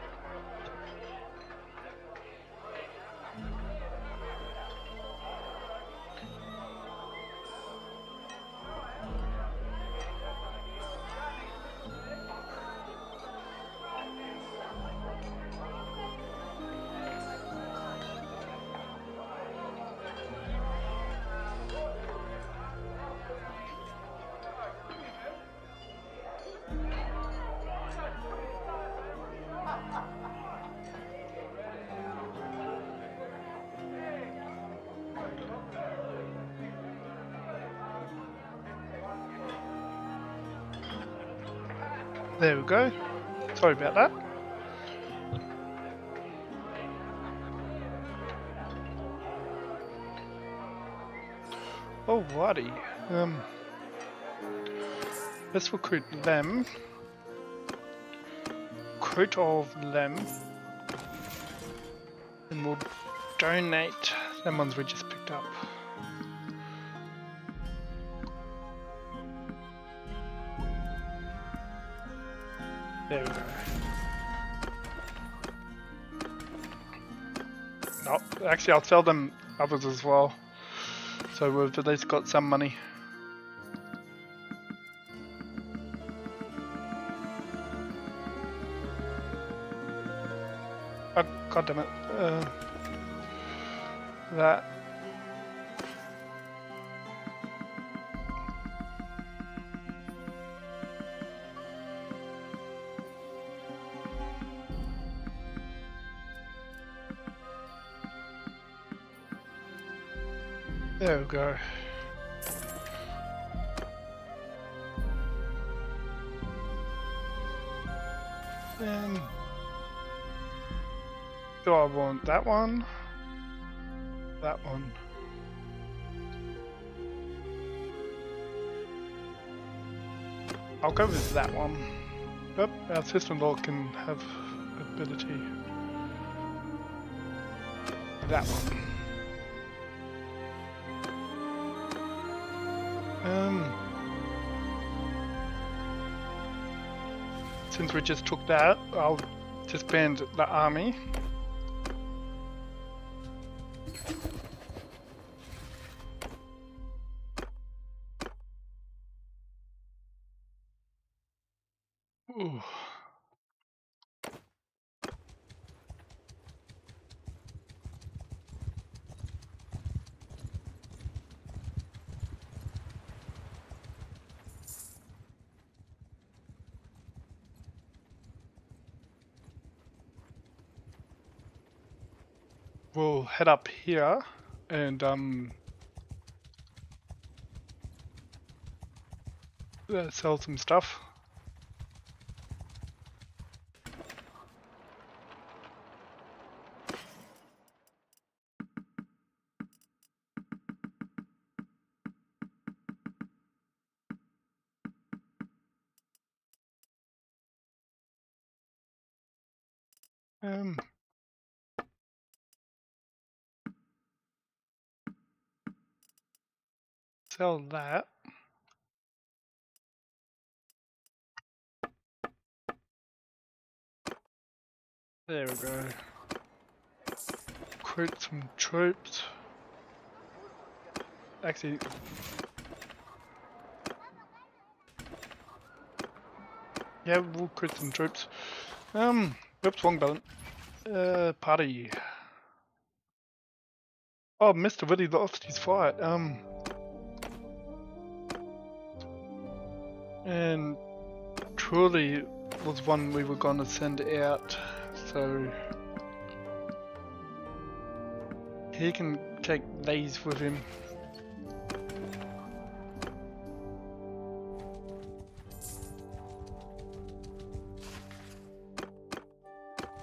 Sorry about that. Alrighty. Um, let's recruit them. Recruit all of them. And we'll donate them ones we just picked actually I'll sell them others as well. So we've at least got some money. Oh, God damn it. Uh, that. Go. And do I want that one? That one. I'll go with that one. Yep, our sister-in-law can have ability. That one. Since we just took that, I'll disband the army. Head up here and um uh, sell some stuff. Um, sell that. There we go. Recruit some troops. Actually, yeah, we'll recruit some troops. Um, oops, wrong button. Uh, party. Oh, Mr. Willie lost his fight. Um, and truly was one we were gonna send out, so he can take these with him.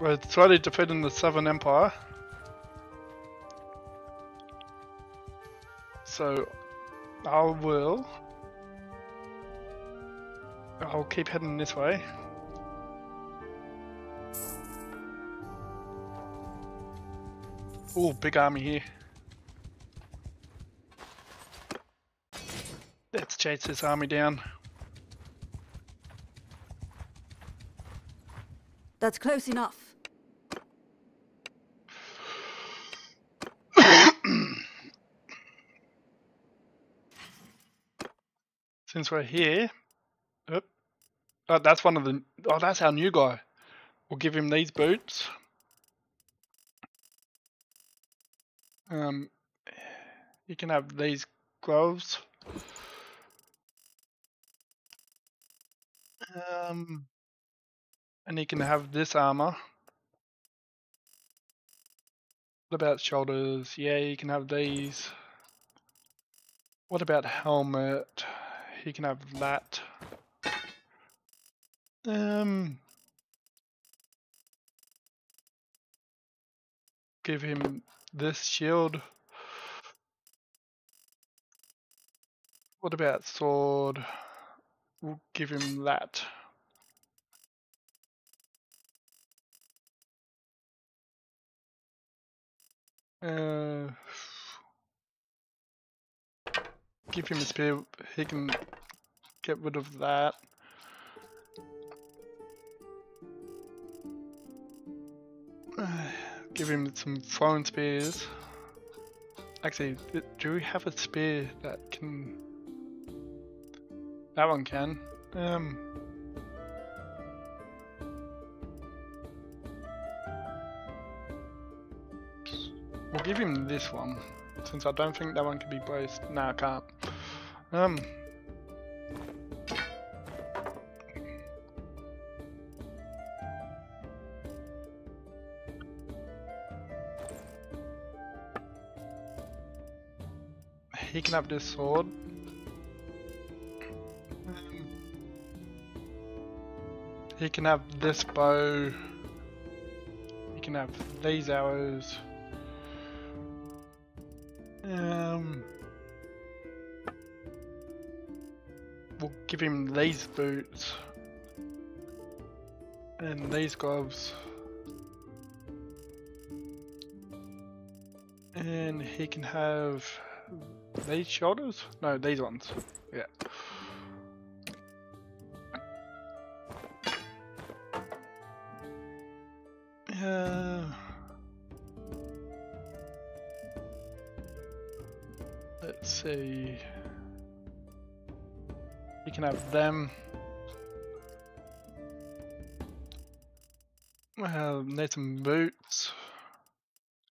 We're slowly defeating the Southern Empire. So I will I'll keep heading this way. Oh, big army here. Let's chase this army down. That's close enough. Since we're here. Oh, that's one of the. Oh, that's our new guy. We'll give him these boots. Um, you can have these gloves. Um, and you can have this armor. What about shoulders? Yeah, you can have these. What about helmet? He can have that. Um, give him this shield. What about sword? We'll give him that. Uh, give him a spear. He can get rid of that. Give him some throwing spears. Actually, do we have a spear that can? That one can. Um. We'll give him this one, since I don't think that one can be braced. No, I can't. Um. Have this sword. He can have this bow. He can have these arrows. Um, we'll give him these boots and these gloves. And he can have these shoulders? No, these ones. Yeah. Uh, let's see. You can have them. Well, need some boots.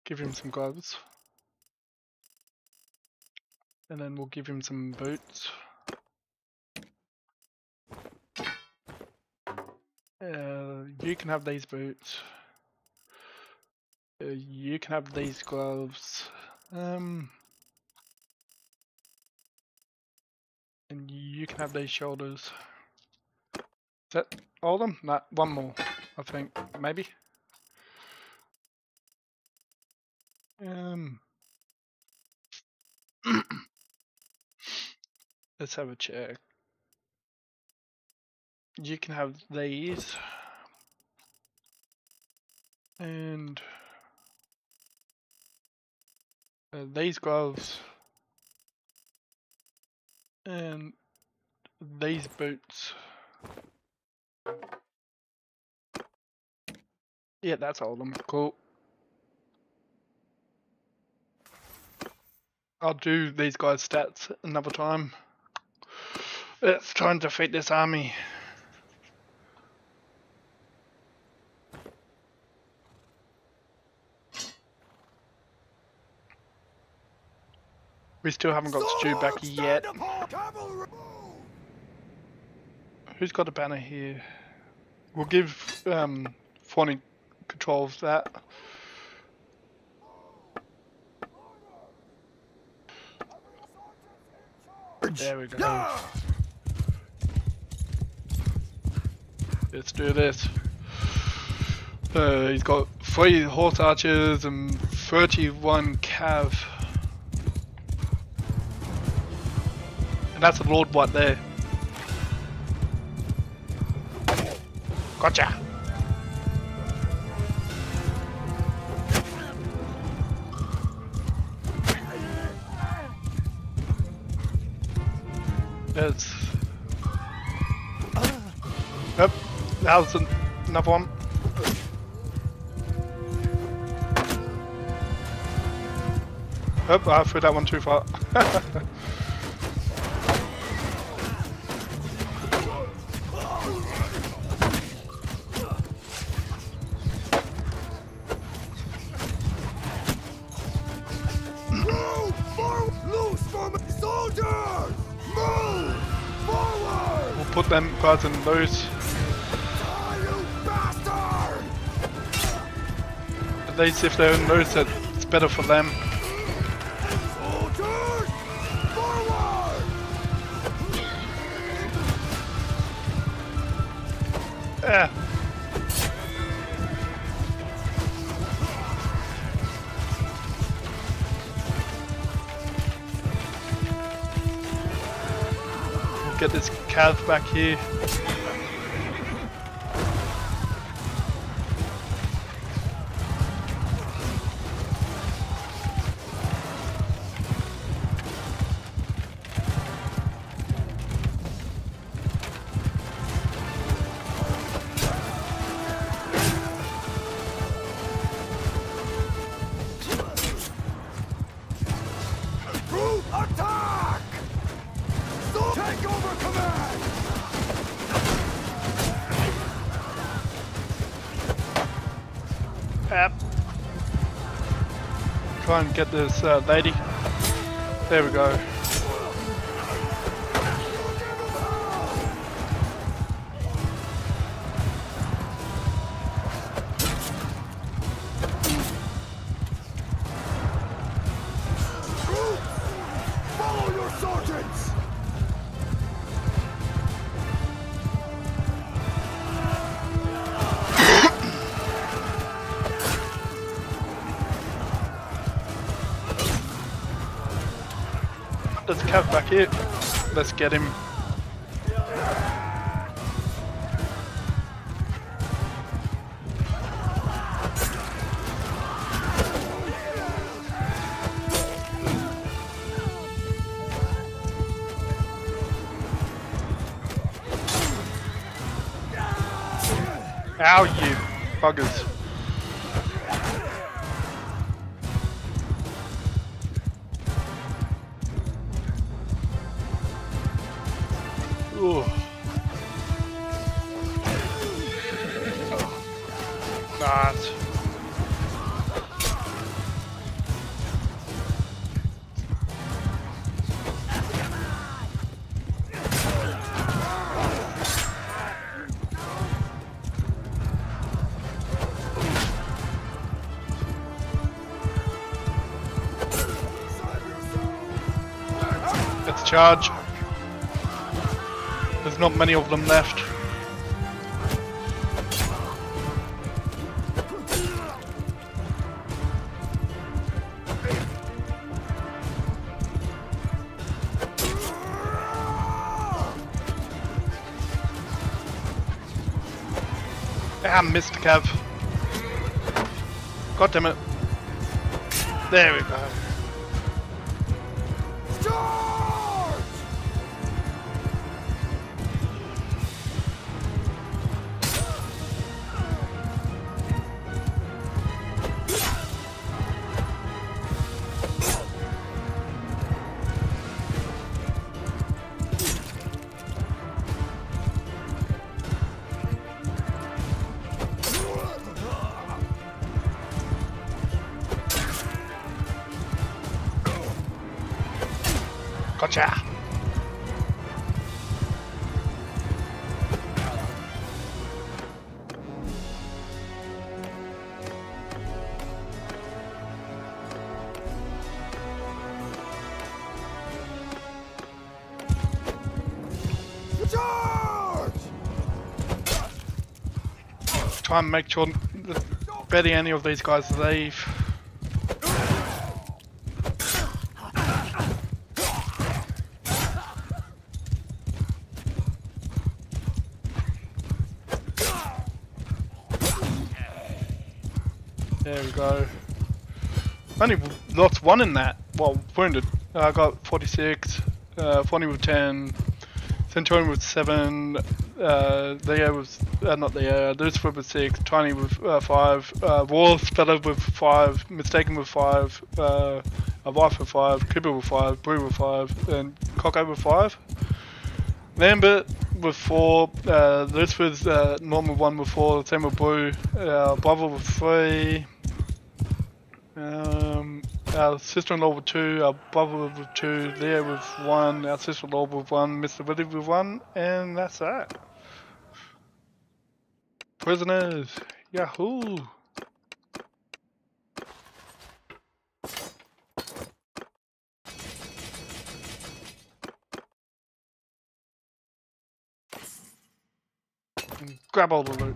Give him some gloves. And then we'll give him some boots. Uh, you can have these boots. Uh, you can have these gloves. Um, and you can have these shoulders. Is that all of them? No, one more, I think. Maybe. Um. Let's have a check. You can have these. And uh, these gloves. And these boots. Yeah, that's all of them. Cool. I'll do these guys' stats another time. Let's to and defeat this army. We still haven't got Stu back yet. stand upon cavalry. Who's got a banner here? We'll give um, Fawny control of that. There we go. Let's do this. Uh, he's got three horse archers and 31 cav. And that's a Lord White there. Gotcha! That's. That was another one. Oh, I threw that one too far. Put them guys in loose. Least if they're in loose, it's better for them. Yeah. Get this calf back here. Get this uh, lady. There we go. Let's get him. Nice. Let's charge. There's not many of them left. Ah, missed Cav. God damn it. There we go. Try and make sure barely any of these guys leave. There we go. Only lost one in that. Well, wounded. Uh, I got 46, uh, Fonny with 10, Centurion with 7, uh, Leo with, uh, not Leo, Lucifer with 6, Tiny with uh, 5, uh, Wolf, Feather with 5, Mistaken with 5, uh, a wife with 5, Cooper with 5, Brew with 5, and Coco with 5. Lambert with 4, uh, Lucifer's uh, normal 1 with 4, same with Brew, uh, Brother with 3, um, our sister-in-law with two, our brother with two, Leo with one, our sister-in-law with one, Mr. Willie with one, and that's that. Prisoners, yahoo! grab all the loot.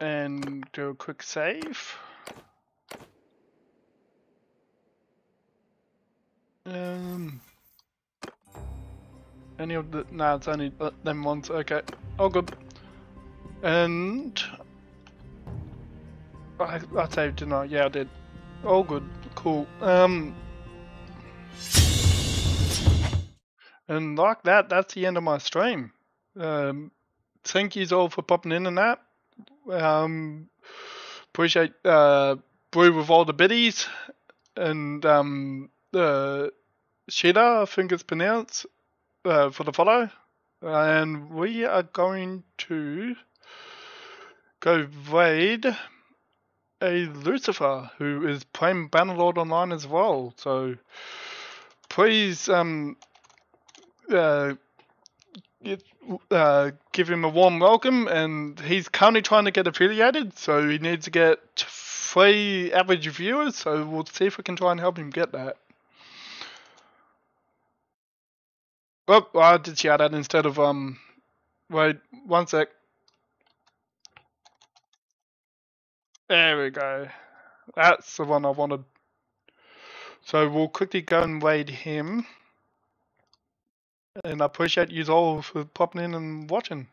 And do a quick save. Um, any of the? Nah, it's only uh, them ones. Okay, all good. And I, I saved, didn't I? Yeah, I did. All good. Cool. Um, and like that, that's the end of my stream. Um, thank you all for popping in and that. Um, appreciate uh, Brew with all the biddies and um, uh, Shida, I think it's pronounced, uh, for the follow. And we are going to go raid a Lucifer who is playing Bannerlord online as well. So please um, uh, get, uh, give him a warm welcome. And he's currently trying to get affiliated, so he needs to get three average viewers. So we'll see if we can try and help him get that. Oh, I did shout out instead of um. Wait, one sec. There we go. That's the one I wanted. So we'll quickly go and raid him. And I appreciate you all for popping in and watching.